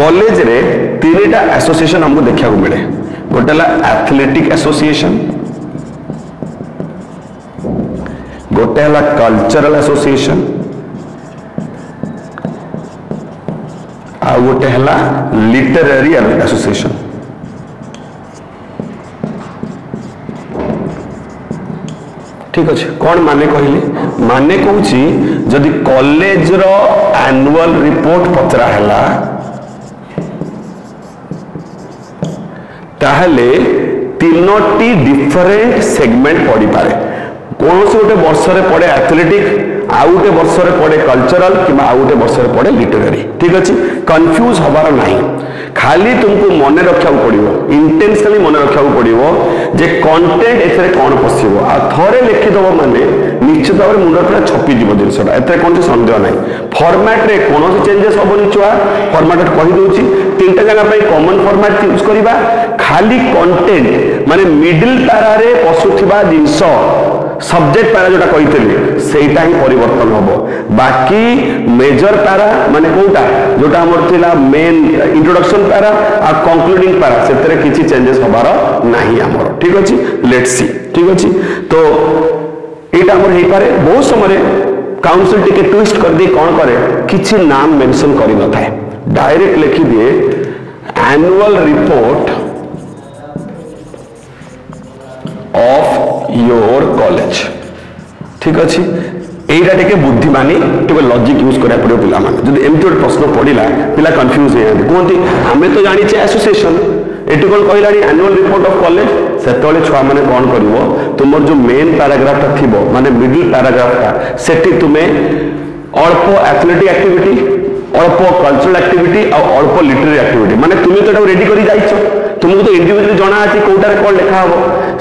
কলেজে তিনটা আসোসিয়েসন আমি দেখা মিলে গোটে হল আথলেটিক আসোসিয়েসন গোটে হল কলচরাল আসোসিয়েসন आ गोटे है लिटेरारी आसोसीएसन ঠিক আছে কোন মানে কহিলি মানে কৌছি যদি কলেজর আনুয়াল রিপোর্ট পচরা হেলা তাহলে তিনোটি ডিফরেন্ট সেগমেন্ট পড়িপারে কৌশি গোটে বর্ষরে পড়ে আথলেটিক আউ গোটে বর্ষরে পড়ে কলচরাল কিংবা আউ গোটে বর্ষরে পড়ে লিটেরারি ঠিক আছে কনফ্ୟୁଜ୍ হবার ନାହିଁ খালি তুমি মনে রাখা পড়ব ইন্টেনশনালি মনে রাখা পড়ব যে কন্টেন্ট এতে কম পশিব আরে লিখিদেব মানে নিশ্চিত ভাবে মুন্ড পুরা ছপিযোগ জিনিসটা এতে কোণী সন্দেহ নাই ফর্মাটে কোণী চেঞ্জেস হবনি ছুয়া ফর্মাট কহিদি তিনটা জায়গা কমন ফর্মাট ইউজ করা খালি কন্টেন্ট মানে মিডিল তারারে পশুথিবা জিনিস सब्जेक्ट पारा जो कही से हम बाकी मेजर पारा मान कौटा जोटा मेन इंट्रोडक्शन पारा आ कंक्लूडिंग पारा से किसी चेंजेस हमारे नहीं ठीक अच्छे लेट सी ठीक अच्छे तो यहाँ पाए बहुत समय काउनसिल टी ट्विस्ट कर दिए कौन कै कि नाम मेनसन कर direct लिखिदे annual report of your college ঠিক ଅଛି এইটা ଟିକେ ବୁଦ୍ଧିମାନୀ ଟିକେ ଲଜିକ୍ ୟୁଜ୍ କରିବାକୁ ପଡ଼ିବ ପିଲାମାନେ ଯଦି ଏମିତି ଗୋଟେ ପ୍ରଶ୍ନ ପଡ଼ିଲା ପିଲା କନଫ୍ୟୁଜ୍ ହେଇଯାନ୍ତି କୁହନ୍ତି ଆମେ ତ ଜାଣିଛେ ଆସୋସିଏସନ୍ ଏଠି କ'ଣ କହିଲାଣି ଆନୁଆଲ୍ ରିପୋର୍ଟ ଅଫ୍ କଲେଜ ସେତେବେଳେ ଛୁଆମାନେ କ'ଣ କରିବ ତୁମର ଯେଉଁ ମେନ୍ ପାରାଗ୍ରାଫଟା ଥିବ ମାନେ ମିଡିଲ୍ ପାରାଗ୍ରାଫଟା ସେଠି ତୁମେ ଅଳ୍ପ ଆଥଲେଟିକ୍ ଆକ୍ଟିଭିଟି ଅল্প କଲଚରାଲ ଆକ୍ଟିଭିଟି ଆଉ ଅল্প ଲିଟେରୀ ଆକ୍ଟିଭିଟି ମାନେ ତୁମେ ତ ଏଟାକୁ ରେଡି କରି ଯାଇଛ ତୁମକୁ ତ ଇଣ୍ଡିଭିଜୁଆଲି ଜଣା ଅଛି କୋଉଟାରେ କ'ଣ ଲେଖା ହବ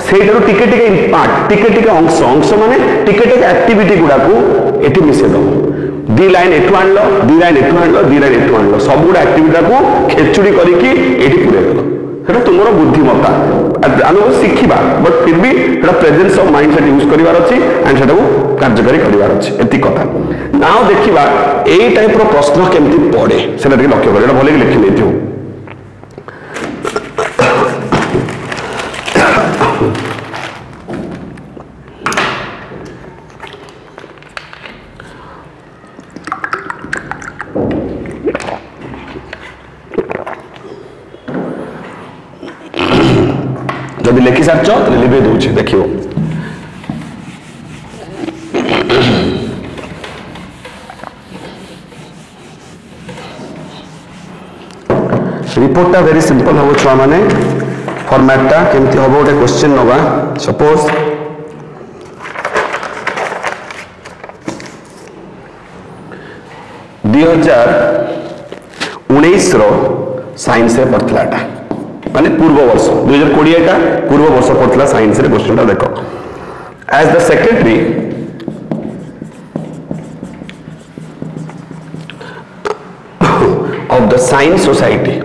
ସେଇଟାରୁ ଟିକେ ଟିକେ ପାର୍ଟ ଟିକେ ଟିକେ ଅଂଶ ଅଂଶ ମାନେ ଟିକେ ଟିକେ ଆକ୍ଟିଭିଟି ଗୁଡ଼ାକୁ ଏଠି ମିଶାଇ ଦେବ ଦି ଲାଇନ୍ ଏଠୁ ଆଣିଲ ଦି ଲାଇନ୍ ଏଠୁ ଆଣିଲ ଦି ଲାଇନ୍ ଏଠୁ ଆଣିଲ ସବୁଗୁଡ଼ା ଆକ୍ଟିଭିଟାକୁ ଖେଚୁଡ଼ି କରିକି ଏଠି ପୁରେଇ ଦେଲ সেটা তোমার বুদ্ধিমত্তা আমি শিখবা বট ফির বি সেটা presence of mind set use করবার অছি আন্ড সেটা কার্যকারী করবার অছি এতি কথা নাও দেখিবা এই টাইপর প্রশ্ন কেমতি পড়ে সেটা টিকে লক্ষ্য করে এটা ভালো লিখি নেইথিও लिखि सारी लिभे दूसरे देख रिपोर्ट वेरी सिंपल हम छुआ मैंने फर्माटा केमती हम गोटे क्वेश्चन नवा सपोज दि हजार उन्नीस रईन्स पड़ा माने पूर्व वर्ष दुई हजार कोड़े पूर्व वर्ष पड़ा सैन्स क्वेश्चन देख as the secretary of the science society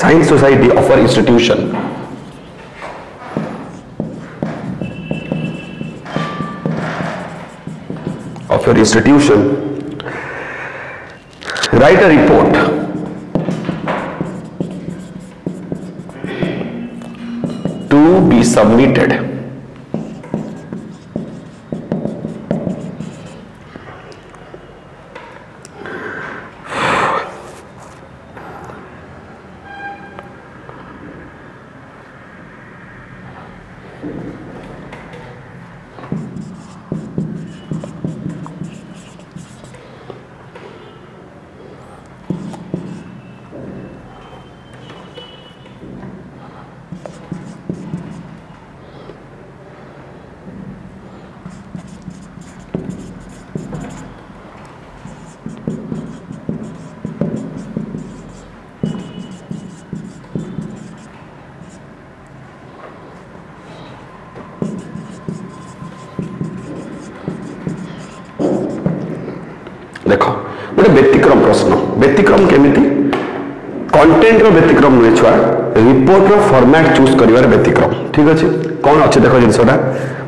science society of our institution of your Write a report. to be submitted ଏଥିର ବ୍ୟତିକ୍ରମ ନୁହେଁ ଛୁଆ ରିପୋର୍ଟର ଫର୍ମାଟ୍ ଚୁଜ୍ କରିବାର ବ୍ୟତିକ୍ରମ ଠିକ୍ ଅଛି କ'ଣ ଅଛି ଦେଖ ଜିନିଷଟା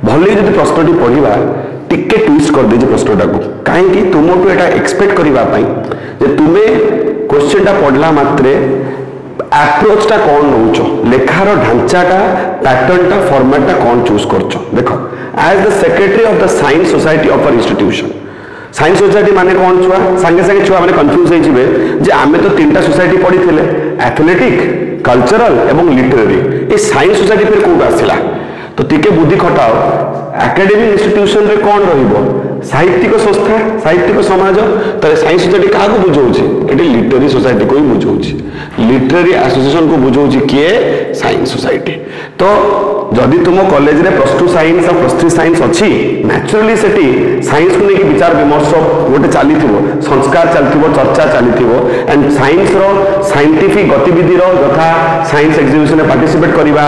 ଭଲକି ଯଦି ପ୍ରଶ୍ନଟି ପଢ଼ିବା ଟିକେ ଟୁଇଷ୍ଟ କରିଦେଇଛି ପ୍ରଶ୍ନଟାକୁ କାହିଁକି ତୁମଠୁ ଏଇଟା ଏକ୍ସପେକ୍ଟ କରିବା ପାଇଁ ଯେ ତୁମେ କୋଶ୍ଚିନ୍ଟା ପଢ଼ିଲା ମାତ୍ରେ ଆପ୍ରୋଚଟା କ'ଣ ନେଉଛ ଲେଖାର ଢାଞ୍ଚାଟା ପ୍ୟାଟର୍ଣ୍ଣଟା ଫର୍ମାଟ୍ଟା କ'ଣ ଚୁଜ୍ କରୁଛ ଦେଖ as the secretary of the science society of our institution science society ମାନେ କ'ଣ ଛୁଆ ସାଙ୍ଗେ ସାଙ୍ଗେ ଛୁଆମାନେ କନଫ୍ୟୁଜ୍ ହେଇଯିବେ ଯେ ଆମେ ତ ତିନିଟା ସୋସାଇଟି ପଢ଼ିଥିଲେ ଆଥଲେଟିକ୍ କଲଚରାଲ ଏବଂ ଲିଟେରାରୀ ଏ ସାଇନ୍ସ ସୋସାଇଟି ଫେରେ କେଉଁଠୁ ଆସିଲା ତ ଟିକେ ବୁଦ୍ଧି ଖଟାଅ ଆକାଡେମିକ୍ ଇନଷ୍ଟିଟ୍ୟୁସନରେ କ'ଣ ରହିବ ସାହିତ୍ୟିକ ସଂସ୍ଥା ସାହିତ୍ୟିକ ସମାଜ ତାହେଲେ ସାଇ ସୋସାଇଟି କାହାକୁ ବୁଝାଉଛି ଏଠି ଲିଟେରୀ ସୋସାଇଟିକୁ ହିଁ ବୁଝାଉଛି ଲିଟେରୀ ଆସୋସିଏସନକୁ ବୁଝାଉଛି କିଏ ସାଇନ୍ସ ସୋସାଇଟି ତ ଯଦି ତୁମ କଲେଜରେ ପ୍ଲସ୍ ଟୁ ସାଇନ୍ସ ଆଉ ପ୍ଲସ୍ ଥ୍ରୀ ସାଇନ୍ସ ଅଛି ନ୍ୟାଚୁରାଲି ସେଠି ସାଇନ୍ସକୁ ନେଇକି ବିଚାର ବିମର୍ଶ ଗୋଟେ ଚାଲିଥିବ ସଂସ୍କାର ଚାଲିଥିବ ଚର୍ଚ୍ଚା ଚାଲିଥିବ ଆଣ୍ଡ ସାଇନ୍ସର ସାଇଣ୍ଟିଫିକ୍ ଗତିବିଧିର ଯଥା ସାଇନ୍ସ ଏକ୍ଜିବିସନରେ ପାର୍ଟିସିପେଟ୍ କରିବା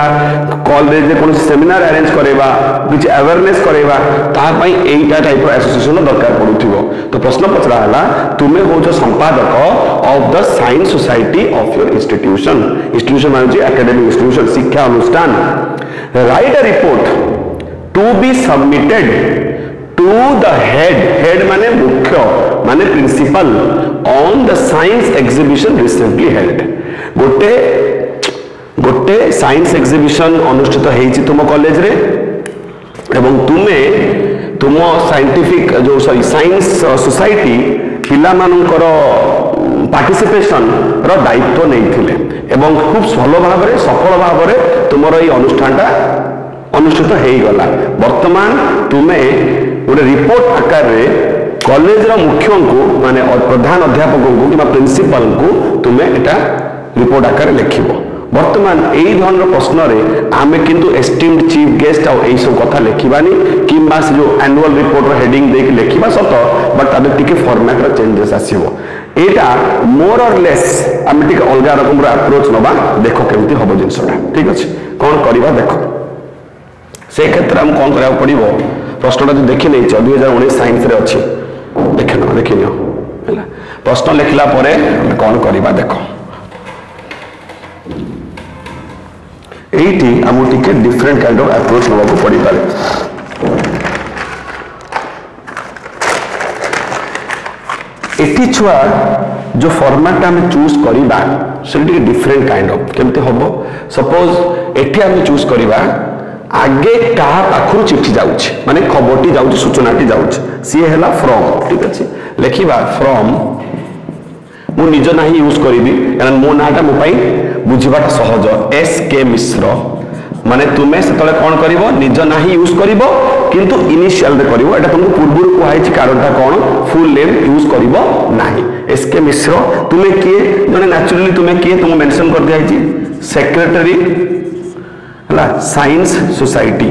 କଲେଜରେ କୌଣସି ସେମିନାର ଆରେଞ୍ଜ କରାଇବା କିଛି ଆୱେରନେସ୍ କରାଇବା ତା ପାଇଁ ଏଇଟା ଟାଇପ୍ର ଆସୋସିଏସନ ଦରକାର ପଡୁଥିବ ତ ପ୍ରଶ୍ନ ପଚରା ହେଲା ତୁମେ ହେଉଛ ସମ୍ପାଦକ of the science society of your institution institution ହେଉଛି ଆକାଡେମିକ ଇନଷ୍ଟିଟ୍ୟୁସନ ଶିକ୍ଷା ଅନୁଷ୍ଠାନ write a report to be submitted to the head head माने मुख्य माने principal on the science exhibition recently held गोटे गोटे साइंस एग्जिबिशन अनुष्ठित होती तुम कॉलेज रे एवं तुम्हें ତୁମ ସାଇଣ୍ଟିଫିକ୍ ଯେଉଁ ସରି ସାଇନ୍ସ ସୋସାଇଟି ପିଲାମାନଙ୍କର ପାର୍ଟିସିପେସନର ଦାୟିତ୍ୱ ନେଇଥିଲେ ଏବଂ ଖୁବ୍ ଭଲ ଭାବରେ ସଫଳ ଭାବରେ ତୁମର ଏଇ ଅନୁଷ୍ଠାନଟା ଅନୁଷ୍ଠିତ ହେଇଗଲା ବର୍ତ୍ତମାନ ତୁମେ ଗୋଟେ ରିପୋର୍ଟ ଆକାରରେ କଲେଜର ମୁଖ୍ୟଙ୍କୁ ମାନେ ପ୍ରଧାନ ଅଧ୍ୟାପକଙ୍କୁ କିମ୍ବା ପ୍ରିନ୍ସିପାଲଙ୍କୁ ତୁମେ ଏଇଟା ରିପୋର୍ଟ ଆକାରରେ ଲେଖିବ বর্তমান এই ধরনের প্রশ্নরে আমি কিন্তু এস্টিমড চিফ গেস্ট আউ এইসব কথা লেখিবানি কিংবা সে যে আনুয়াল রিপোর্টর হেডিং দিয়ে লেখিবা সত বাট তাদের টিকে ফর্ম্যাটর চেঞ্জেস আসিব এটা মোর অর লেস আমি টিকে অলগা রকমের আপ্রোচ নবা দেখো কেমতি হব জিনিসটা ঠিক আছে কোন করিবা দেখো সেই ক্ষেত্রে আমি কোন করা পড়িব প্রশ্নটা যদি দেখি নেই দুই হাজার উনিশ সাইন্সরে অছি দেখে নাও দেখি নিও হ্যাঁ প্রশ্ন লেখিলা পরে কোন করিবা দেখো ଏଇଠି ଆମକୁ ଟିକେ ଡିଫରେଣ୍ଟ କାଇଣ୍ଡ ଅଫ୍ ଆପ୍ରୋଚ୍ ନେବାକୁ ପଡ଼ିପାରେ ଏଠି ଛୁଆ ଯେଉଁ ଫର୍ମାଟଟା ଆମେ ଚୁଜ୍ କରିବା ସେଟା ଟିକେ ଡିଫରେଣ୍ଟ କାଇଣ୍ଡ ଅଫ୍ କେମିତି ହେବ ସପୋଜ୍ ଏଠି ଆମେ ଚୁଜ୍ କରିବା ଆଗେ କାହା ପାଖରୁ ଚିଠି ଯାଉଛି ମାନେ ଖବରଟି ଯାଉଛି ସୂଚନାଟି ଯାଉଛି ସିଏ ହେଲା ଫ୍ରମ୍ ଠିକ୍ ଅଛି ଲେଖିବା ଫ୍ରମ୍ ମୁଁ ନିଜ ନାଁ ହିଁ ୟୁଜ୍ କରିବି କାରଣ ମୋ ନାଁଟା ମୋ ପାଇଁ ବୁଝିବାଟା ସହଜ ଏସ୍ କେ ମିଶ୍ର ମାନେ ତୁମେ ସେତେବେଳେ କ'ଣ କରିବ ନିଜ ନାଁ ହିଁ ୟୁଜ୍ କରିବ କିନ୍ତୁ ଇନିସିଆଲରେ କରିବ ଏଇଟା ତୁମକୁ ପୂର୍ବରୁ କୁହାଯାଇଛି କାରଣଟା କ'ଣ ଫୁଲ୍ ନେମ୍ ୟୁଜ୍ କରିବ ନାହିଁ ଏସ୍ କେ ମିଶ୍ର ତୁମେ କିଏ ଜଣେ ନ୍ୟାଚୁରାଲି ତୁମେ କିଏ ତୁମକୁ ମେନସନ୍ କରିଦିଆଯାଇଛି ସେକ୍ରେଟେରୀ ହେଲା ସାଇନ୍ସ ସୋସାଇଟି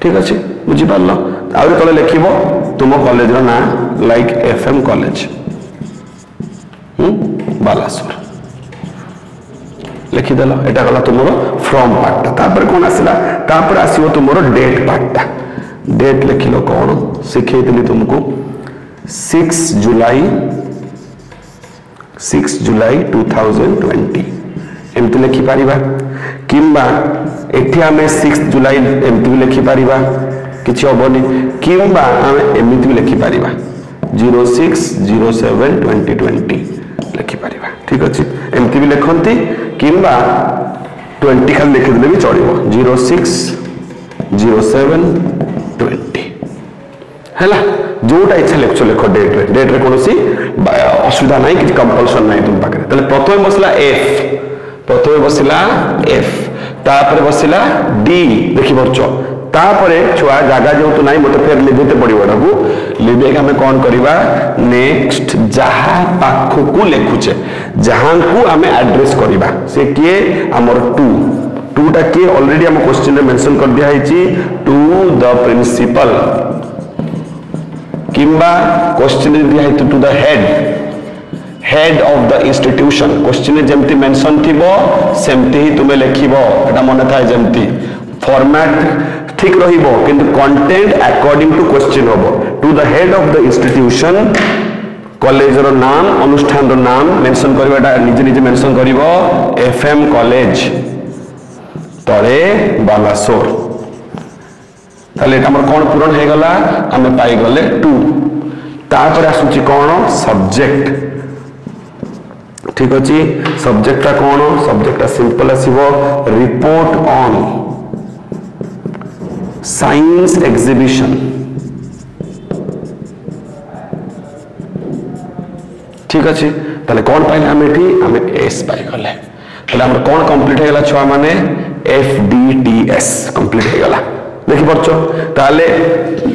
ଠିକ୍ ଅଛି ବୁଝିପାରିଲ ଆହୁରି ତଳେ ଲେଖିବ ତୁମ କଲେଜର ନାଁ like FM College, hmm? Balasur. লিখিদেল এটা গলা তোমার ফ্রম পার্টটা তারপরে কোণ আসিলা তারপরে আসিব তোমার ডেট পার্টটা ডেট লিখিল কোণ শিখাইলি তোমাকে six July six July two thousand twenty এমতি লিখিপারিবা কিংবা এটি আমি সিক্স জুলাই এমতি লিখিপারিবা কিছু হবনি কিংবা আমি এমিতি লিখিপারিবা zero six zero seven twenty twenty ଲେଖିପାରିବା ଠିକ୍ ଅଛି ଏମିତି ବି ଲେଖନ୍ତି କିମ୍ବା ଟ୍ୱେଣ୍ଟି ଖାଲି ଲେଖିଦେଲେ ବି ଚଳିବ zero six zero seven twenty ହେଲା ଯେଉଁଟା ଇଚ୍ଛା ଲେଖୁଛ ଲେଖ ଡେଟ୍ରେ ଡେଟ୍ରେ କୌଣସି ଅସୁବିଧା ନାହିଁ କିଛି କମ୍ପଲସନ୍ ନାହିଁ ତୁମ ପାଖରେ ତାହେଲେ ପ୍ରଥମେ ବସିଲା ଏଫ୍ ପ୍ରଥମେ ବସିଲା ଏଫ୍ ତାପରେ ବସିଲା ଡି ଦେଖିପାରୁଛ ତାପରେ ଛୁଆ ଜାଗା ଯେହେତୁ ନାହିଁ ମୋତେ ଫେର ଲିଭେଇତେ ପଡ଼ିବ ଏଟାକୁ ଲିଭେଇକି ଆମେ କ'ଣ କରିବା ନେକ୍ସଟ ଯାହା ପାଖକୁ ଲେଖୁଛେ ଯାହାଙ୍କୁ ଆମେ ଆଡ୍ରେସ୍ କରିବା ସେ କିଏ ଆମର ଟୁ ଟୁଟା କିଏ ଅଲରେଡି ଆମ କ୍ୱେଶ୍ଚିନ୍ରେ ମେନସନ୍ କରିଦିଆ ହେଇଛି ଟୁ ଦ ପ୍ରିନ୍ସିପାଲ କିମ୍ବା কোশ্চিনে ଦିଆ হয়তো to the head head of the institution কোশ্চিনে ଯେମିତି মেনশন ଥିବ ସେମିତି ହିଁ ତୁମେ ଲେଖିବ ଏଇଟା মনে থাকে যেমতি ফর্ম্যাট ঠিক রহব কিন্তু কন্টেন্ট আকর্ডিং টু কোশ্চিন হব to the head of the institution কলেজর নাম অনুষ্ঠানর নাম মেনশন করব এটা নিজে নিজে মেনশন করব এফ এম কলেজ তলে বালাসোর তাহলে এটা আমার কোন পূরণ হয়ে গলা আমি পাই গলে টু তারপরে আসুচি কোন সাবজেক্ট ঠিক আছে সাবজেক্টটা কোন সাবজেক্টটা সিম্পল আসিব রিপোর্ট অন science exhibition ঠিক আছে তাহলে কোন পাইলে আমি এটি আমি এস পাইগলে তাহলে আমার কোন কমপ্লিট হয়ে গেল ছুয়া মানে F D D S complete হয়ে গেল দেখিপারছ তাহলে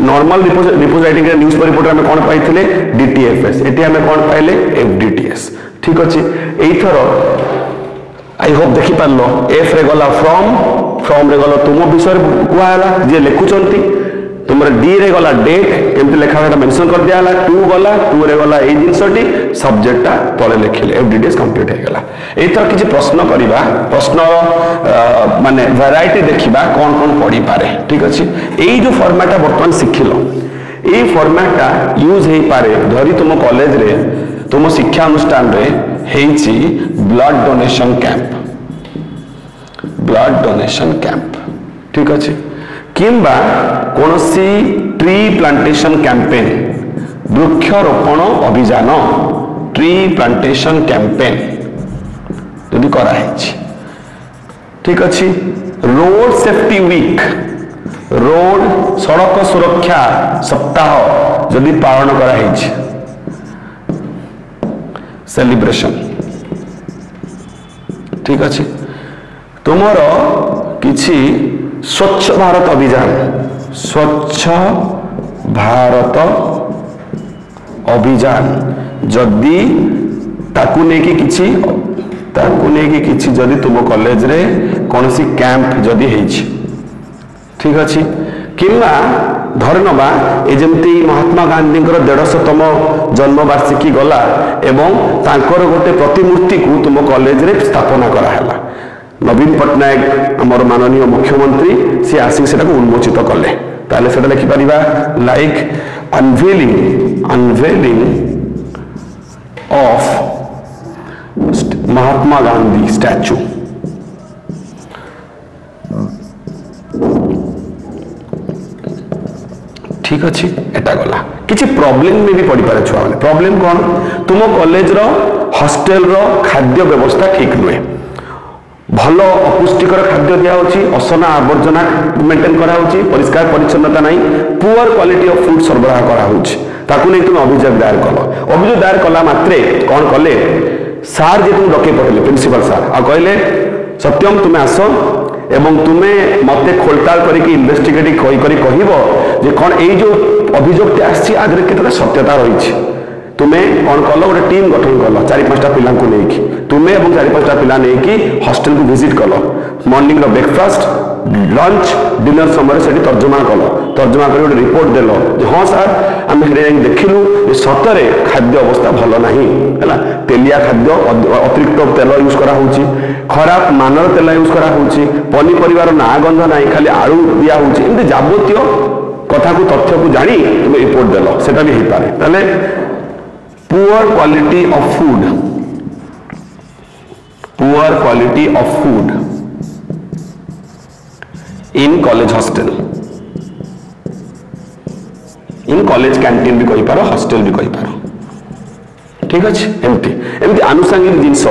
নর্মাল রিপোজ রাইটিং নিউজ রিপোর্টে আমি কোণ পাইলে ডিটিএফএস এটি আমি কোণ পাইলে এফ ডিটিএস ঠিক আছে এইথর আই হোপ দেখিপারল এফ রে গলা ফ্রম ଫର୍ମରେ ଗଲ ତୁମ ବିଷୟରେ କୁହା ହେଲା ଯିଏ ଲେଖୁଛନ୍ତି ତୁମର ଡିରେ ଗଲା ଡେଟ୍ କେମିତି ଲେଖା ଏଇଟା ମେନସନ୍ କରିଦିଆ ହେଲା ଟୁ ଗଲା ଟୁରେ ଗଲା ଏଇ ଜିନିଷଟି ସବଜେକ୍ଟଟା ତଳେ ଲେଖିଲେ ଡି ଏଫ୍ଡିଡିଏସ୍ କମ୍ପ୍ଲିଟ୍ ହେଇଗଲା ଏଇଥର କିଛି ପ୍ରଶ୍ନ କରିବା ପ୍ରଶ୍ନ ମାନେ ଭେରାଇଟି ଦେଖିବା କ'ଣ କ'ଣ ପଡ଼ିପାରେ ଠିକ୍ ଅଛି ଏଇ ଯେଉଁ ଫର୍ମାଟ୍ଟା ବର୍ତ୍ତମାନ ଶିଖିଲ ଏଇ ଫର୍ମାଟ୍ଟା ୟୁଜ୍ ହେଇପାରେ ଧରି ତୁମ କଲେଜରେ ତୁମ ଶିକ୍ଷାନୁଷ୍ଠାନରେ ହେଇଛି blood donation camp blood donation camp ঠিক আছে কিংবা কোণী ট্রি প্লান্টেসন ক্যাম্পেন বৃক্ষরোপণ অভিযান ট্রি প্লান্টেসন ক্যাম্পেন যদি করা হয়েছে ঠিক আছে রোড সেফটি উইক রোড সড়ক সুরক্ষা সপ্তাহ যদি পালন করা হয়েছে সেলিব্রেশন ঠিক আছে ତୁମର କିଛି ସ୍ୱଚ୍ଛ ଭାରତ ଅଭିଯାନ ସ୍ୱଚ୍ଛ ଭାରତ ଅଭିଯାନ ଯଦି ତାକୁ ନେଇକି କିଛି ତାକୁ ନେଇକି କିଛି ଯଦି ତୁମ କଲେଜରେ କୌଣସି କ୍ୟାମ୍ପ ଯଦି ହେଇଛି ଠିକ୍ ଅଛି କିମ୍ବା ধরে নেবা এ যেমি মহাত্মা গান্ধীঙ্কর দেড়শতম জন্মবার্ষিকী গলা এবং তাঁকর গোটে প্রতিমূর্তি কু তুম কলেজে স্থাপনা করা হলা ନବୀନ ପଟ୍ଟନାୟକ ଆମର ମାନନୀୟ ମୁଖ୍ୟମନ୍ତ୍ରୀ ସିଏ ଆସିକି ସେଟାକୁ ଉନ୍ମୋଚିତ କଲେ ତାହେଲେ ସେଟା ଲେଖିପାରିବା like unveiling unveiling of Mahatma Gandhi statue ঠিক আছে এটা গলা কিছু প্রোবলেম বি পড়িপারে ছুয়া মানে প্রোবলেম কোণ তুম কলেজর হস্টেলর খাদ্য ব্যবস্থা ঠিক নুহে ଭଲ ଅପୁଷ୍ଟିକର ଖାଦ୍ୟ ଦିଆହେଉଛି ଅସନା ଆବର୍ଜନା ମେଣ୍ଟେନ୍ କରାହେଉଛି ପରିଷ୍କାର ପରିଚ୍ଛନ୍ନତା ନାହିଁ ପୁଅର କ୍ୱାଲିଟି ଅଫ୍ ଫୁଡ୍ ସରବରାହ କରାହେଉଛି ତାକୁ ନେଇ ତୁମେ ଅଭିଯୋଗ ଦାୟର କଲ ଅଭିଯୋଗ ଦାୟର କଲା ମାତ୍ରେ କ'ଣ କଲେ ସାର୍ ଯେ ତୁମକୁ ଡକେଇ ପଠେଇଲେ ପ୍ରିନ୍ସିପାଲ ସାର୍ ଆଉ କହିଲେ ସତ୍ୟମ ତୁମେ ଆସ ଏବଂ ତୁମେ ମୋତେ ଖୋଳତାଳ କରିକି ଇନଭେଷ୍ଟିଗେଟିଂ କରି କହିବ ଯେ କ'ଣ ଏଇ ଯେଉଁ ଅଭିଯୋଗଟି ଆସିଛି ଆ ଦେହରେ କେତେଟା ସତ୍ୟତା ରହିଛି ତୁମେ କ'ଣ କଲ ଗୋଟେ ଟିମ୍ ଗଠନ କଲ ଚାରି ପାଞ୍ଚଟା ପିଲାଙ୍କୁ ନେଇକି ତୁମେ ଏବଂ ଚାରି ପାଞ୍ଚଟା ପିଲା ନେଇକି ହଷ୍ଟେଲକୁ ଭିଜିଟ୍ କଲ ମର୍ଣ୍ଣିଂର ବ୍ରେକଫାଷ୍ଟ ଲଞ୍ଚ ଡିନର ସମୟରେ ସେଠି ତର୍ଜମା କଲ ତର୍ଜମା କରି ଗୋଟେ ରିପୋର୍ଟ ଦେଲ ଯେ ହଁ ସାର୍ ଆମେ ସେଠି ଯାଇକି ଦେଖିଲୁ ଯେ ସତରେ ଖାଦ୍ୟ ଅବସ୍ଥା ଭଲ ନାହିଁ ହେଲା ତେଲିଆ ଖାଦ୍ୟ ଅତିରିକ୍ତ ତେଲ ୟୁଜ୍ କରାହେଉଛି ଖରାପ ମାନର ତେଲ ୟୁଜ୍ କରାହେଉଛି ପନିପରିବାର ନାଁ ଗନ୍ଧ ନାହିଁ ଖାଲି ଆଳୁ ଦିଆହେଉଛି ଏମିତି ଯାବତୀୟ କଥାକୁ ତଥ୍ୟକୁ ଜାଣି ତୁମେ ରିପୋର୍ଟ ଦେଲ ସେଟା ବି ହେଇପାରେ ତାହେଲେ poor quality of food poor quality of food in college hostel in college canteen bhi कही paro hostel bhi कही paro ঠিক আছে এমতি এমতি আনুষঙ্গিক জিনিস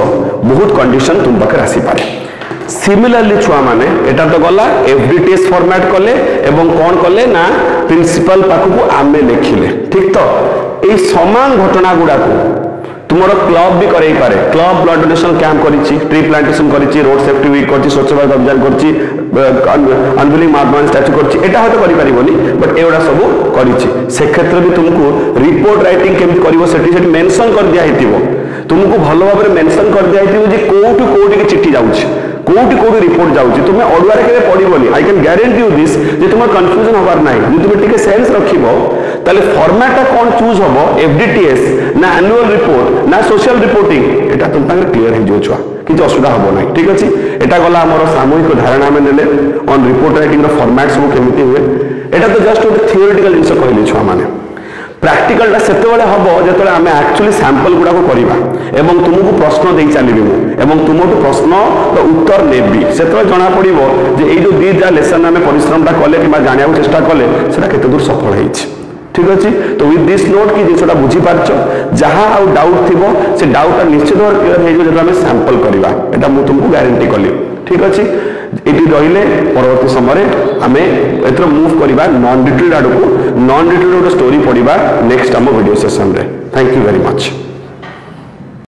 বহুত কন্ডিশন তুম পাখে আসিপারে সিমিলারলি ছুয়া মানে এটা তো গলা এভরি টেস্ট ফরম্যাট কলে এবং কোন কলে না প্রিন্সিপাল পাখকু আমি লেখিলে ঠিক তো এই সমান ঘটনা গুড়া তোমার କ୍ଲବ বি କରେଇ পারে କ୍ଲବ ବ୍ଲଡ୍ ডোনেশন ক্যাম্প করেছি ট্রি ପ୍ଲାଣ୍ଟେସନ করেছি রোড সেফটি উইক କରିଛି স্বচ্ছ ভারত অভিযান କରିଛି আঞ্জলি মাধবান স্ট্যাচু করছি এটা হয়তো করিপারিবনি বট এগুলা সব করিছি সেক্ষেত্রে বি তুমি রিপোর্ট রাইটিং কেমি করব সেটি সেটি মেনশন করে দিয়া হইতিব তুমি ভালো ভাবে মেনশন করে দিয়া হইতিব যে কোটি কোটিকে চিঠি যাচ্ছে কোটি কোটি রিপোর্ট যাচ্ছে তুমি অড়ুয়ারে কেবে পড়বনি I can guarantee you this যে তোমার কনফ্যুজন হবার নাই যদি তুমি টিকে সেন্স রাখব তাহলে ফর্ম্যাটটা কোন চুজ হব এফডিটিএস না অ্যানুয়াল রিপোর্ট না সোশ্যাল রিপোর্টিং এটা তুমি ক্লিয়ার হয়ে যাও কিন্তু অসুবিধা হব না ঠিক আছে এটা গলা আমার সাময়িক ধারণা আমি নেলে অন রিপোর্ট রাইটিং ফর্ম্যাট সব কেমিতি হুয়ে এটা তো জাস্ট গোটে থিওরিটিক্যাল জিনিস কহিলি ছুয়া মানে প্রাকটিকালটা সেতবে হব যেত আমি আকচুয়ালি স্যাম্পল গুড়া করা এবং তুমি প্রশ্ন দিয়ে চালিবি এবং তুমঠু প্রশ্ন উত্তর নেবি সেতবে জনা পড়ব যে এই যে দুইটা লেসন আমি পরিশ্রমটা কলে কিংবা জাঁয়া চেষ্টা কলে সেটা কত দূর সফল হয়েছে ঠিক আছে তো উইথ দিস নোট কি জিনিসটা বুঝিপারছ যাহা আউ ডাউট থিব সে ডাউটটা নিশ্চিত ভাবে ক্লিয়ার হয়ে যেটা আমি স্যাম্পল করিবা এটা মু তোমাকে গ্যারেন্টি কলি ঠিক আছে এটি রইলে পরবর্তী সময়ে আমি এথর মুভ করিবা নন ডিটেল আড়কু নন ডিটেল গোটে স্টোরি পড়িবা নেক্সট আম ভিডিও সেশনরে থ্যাংক ইউ ভেরি মচ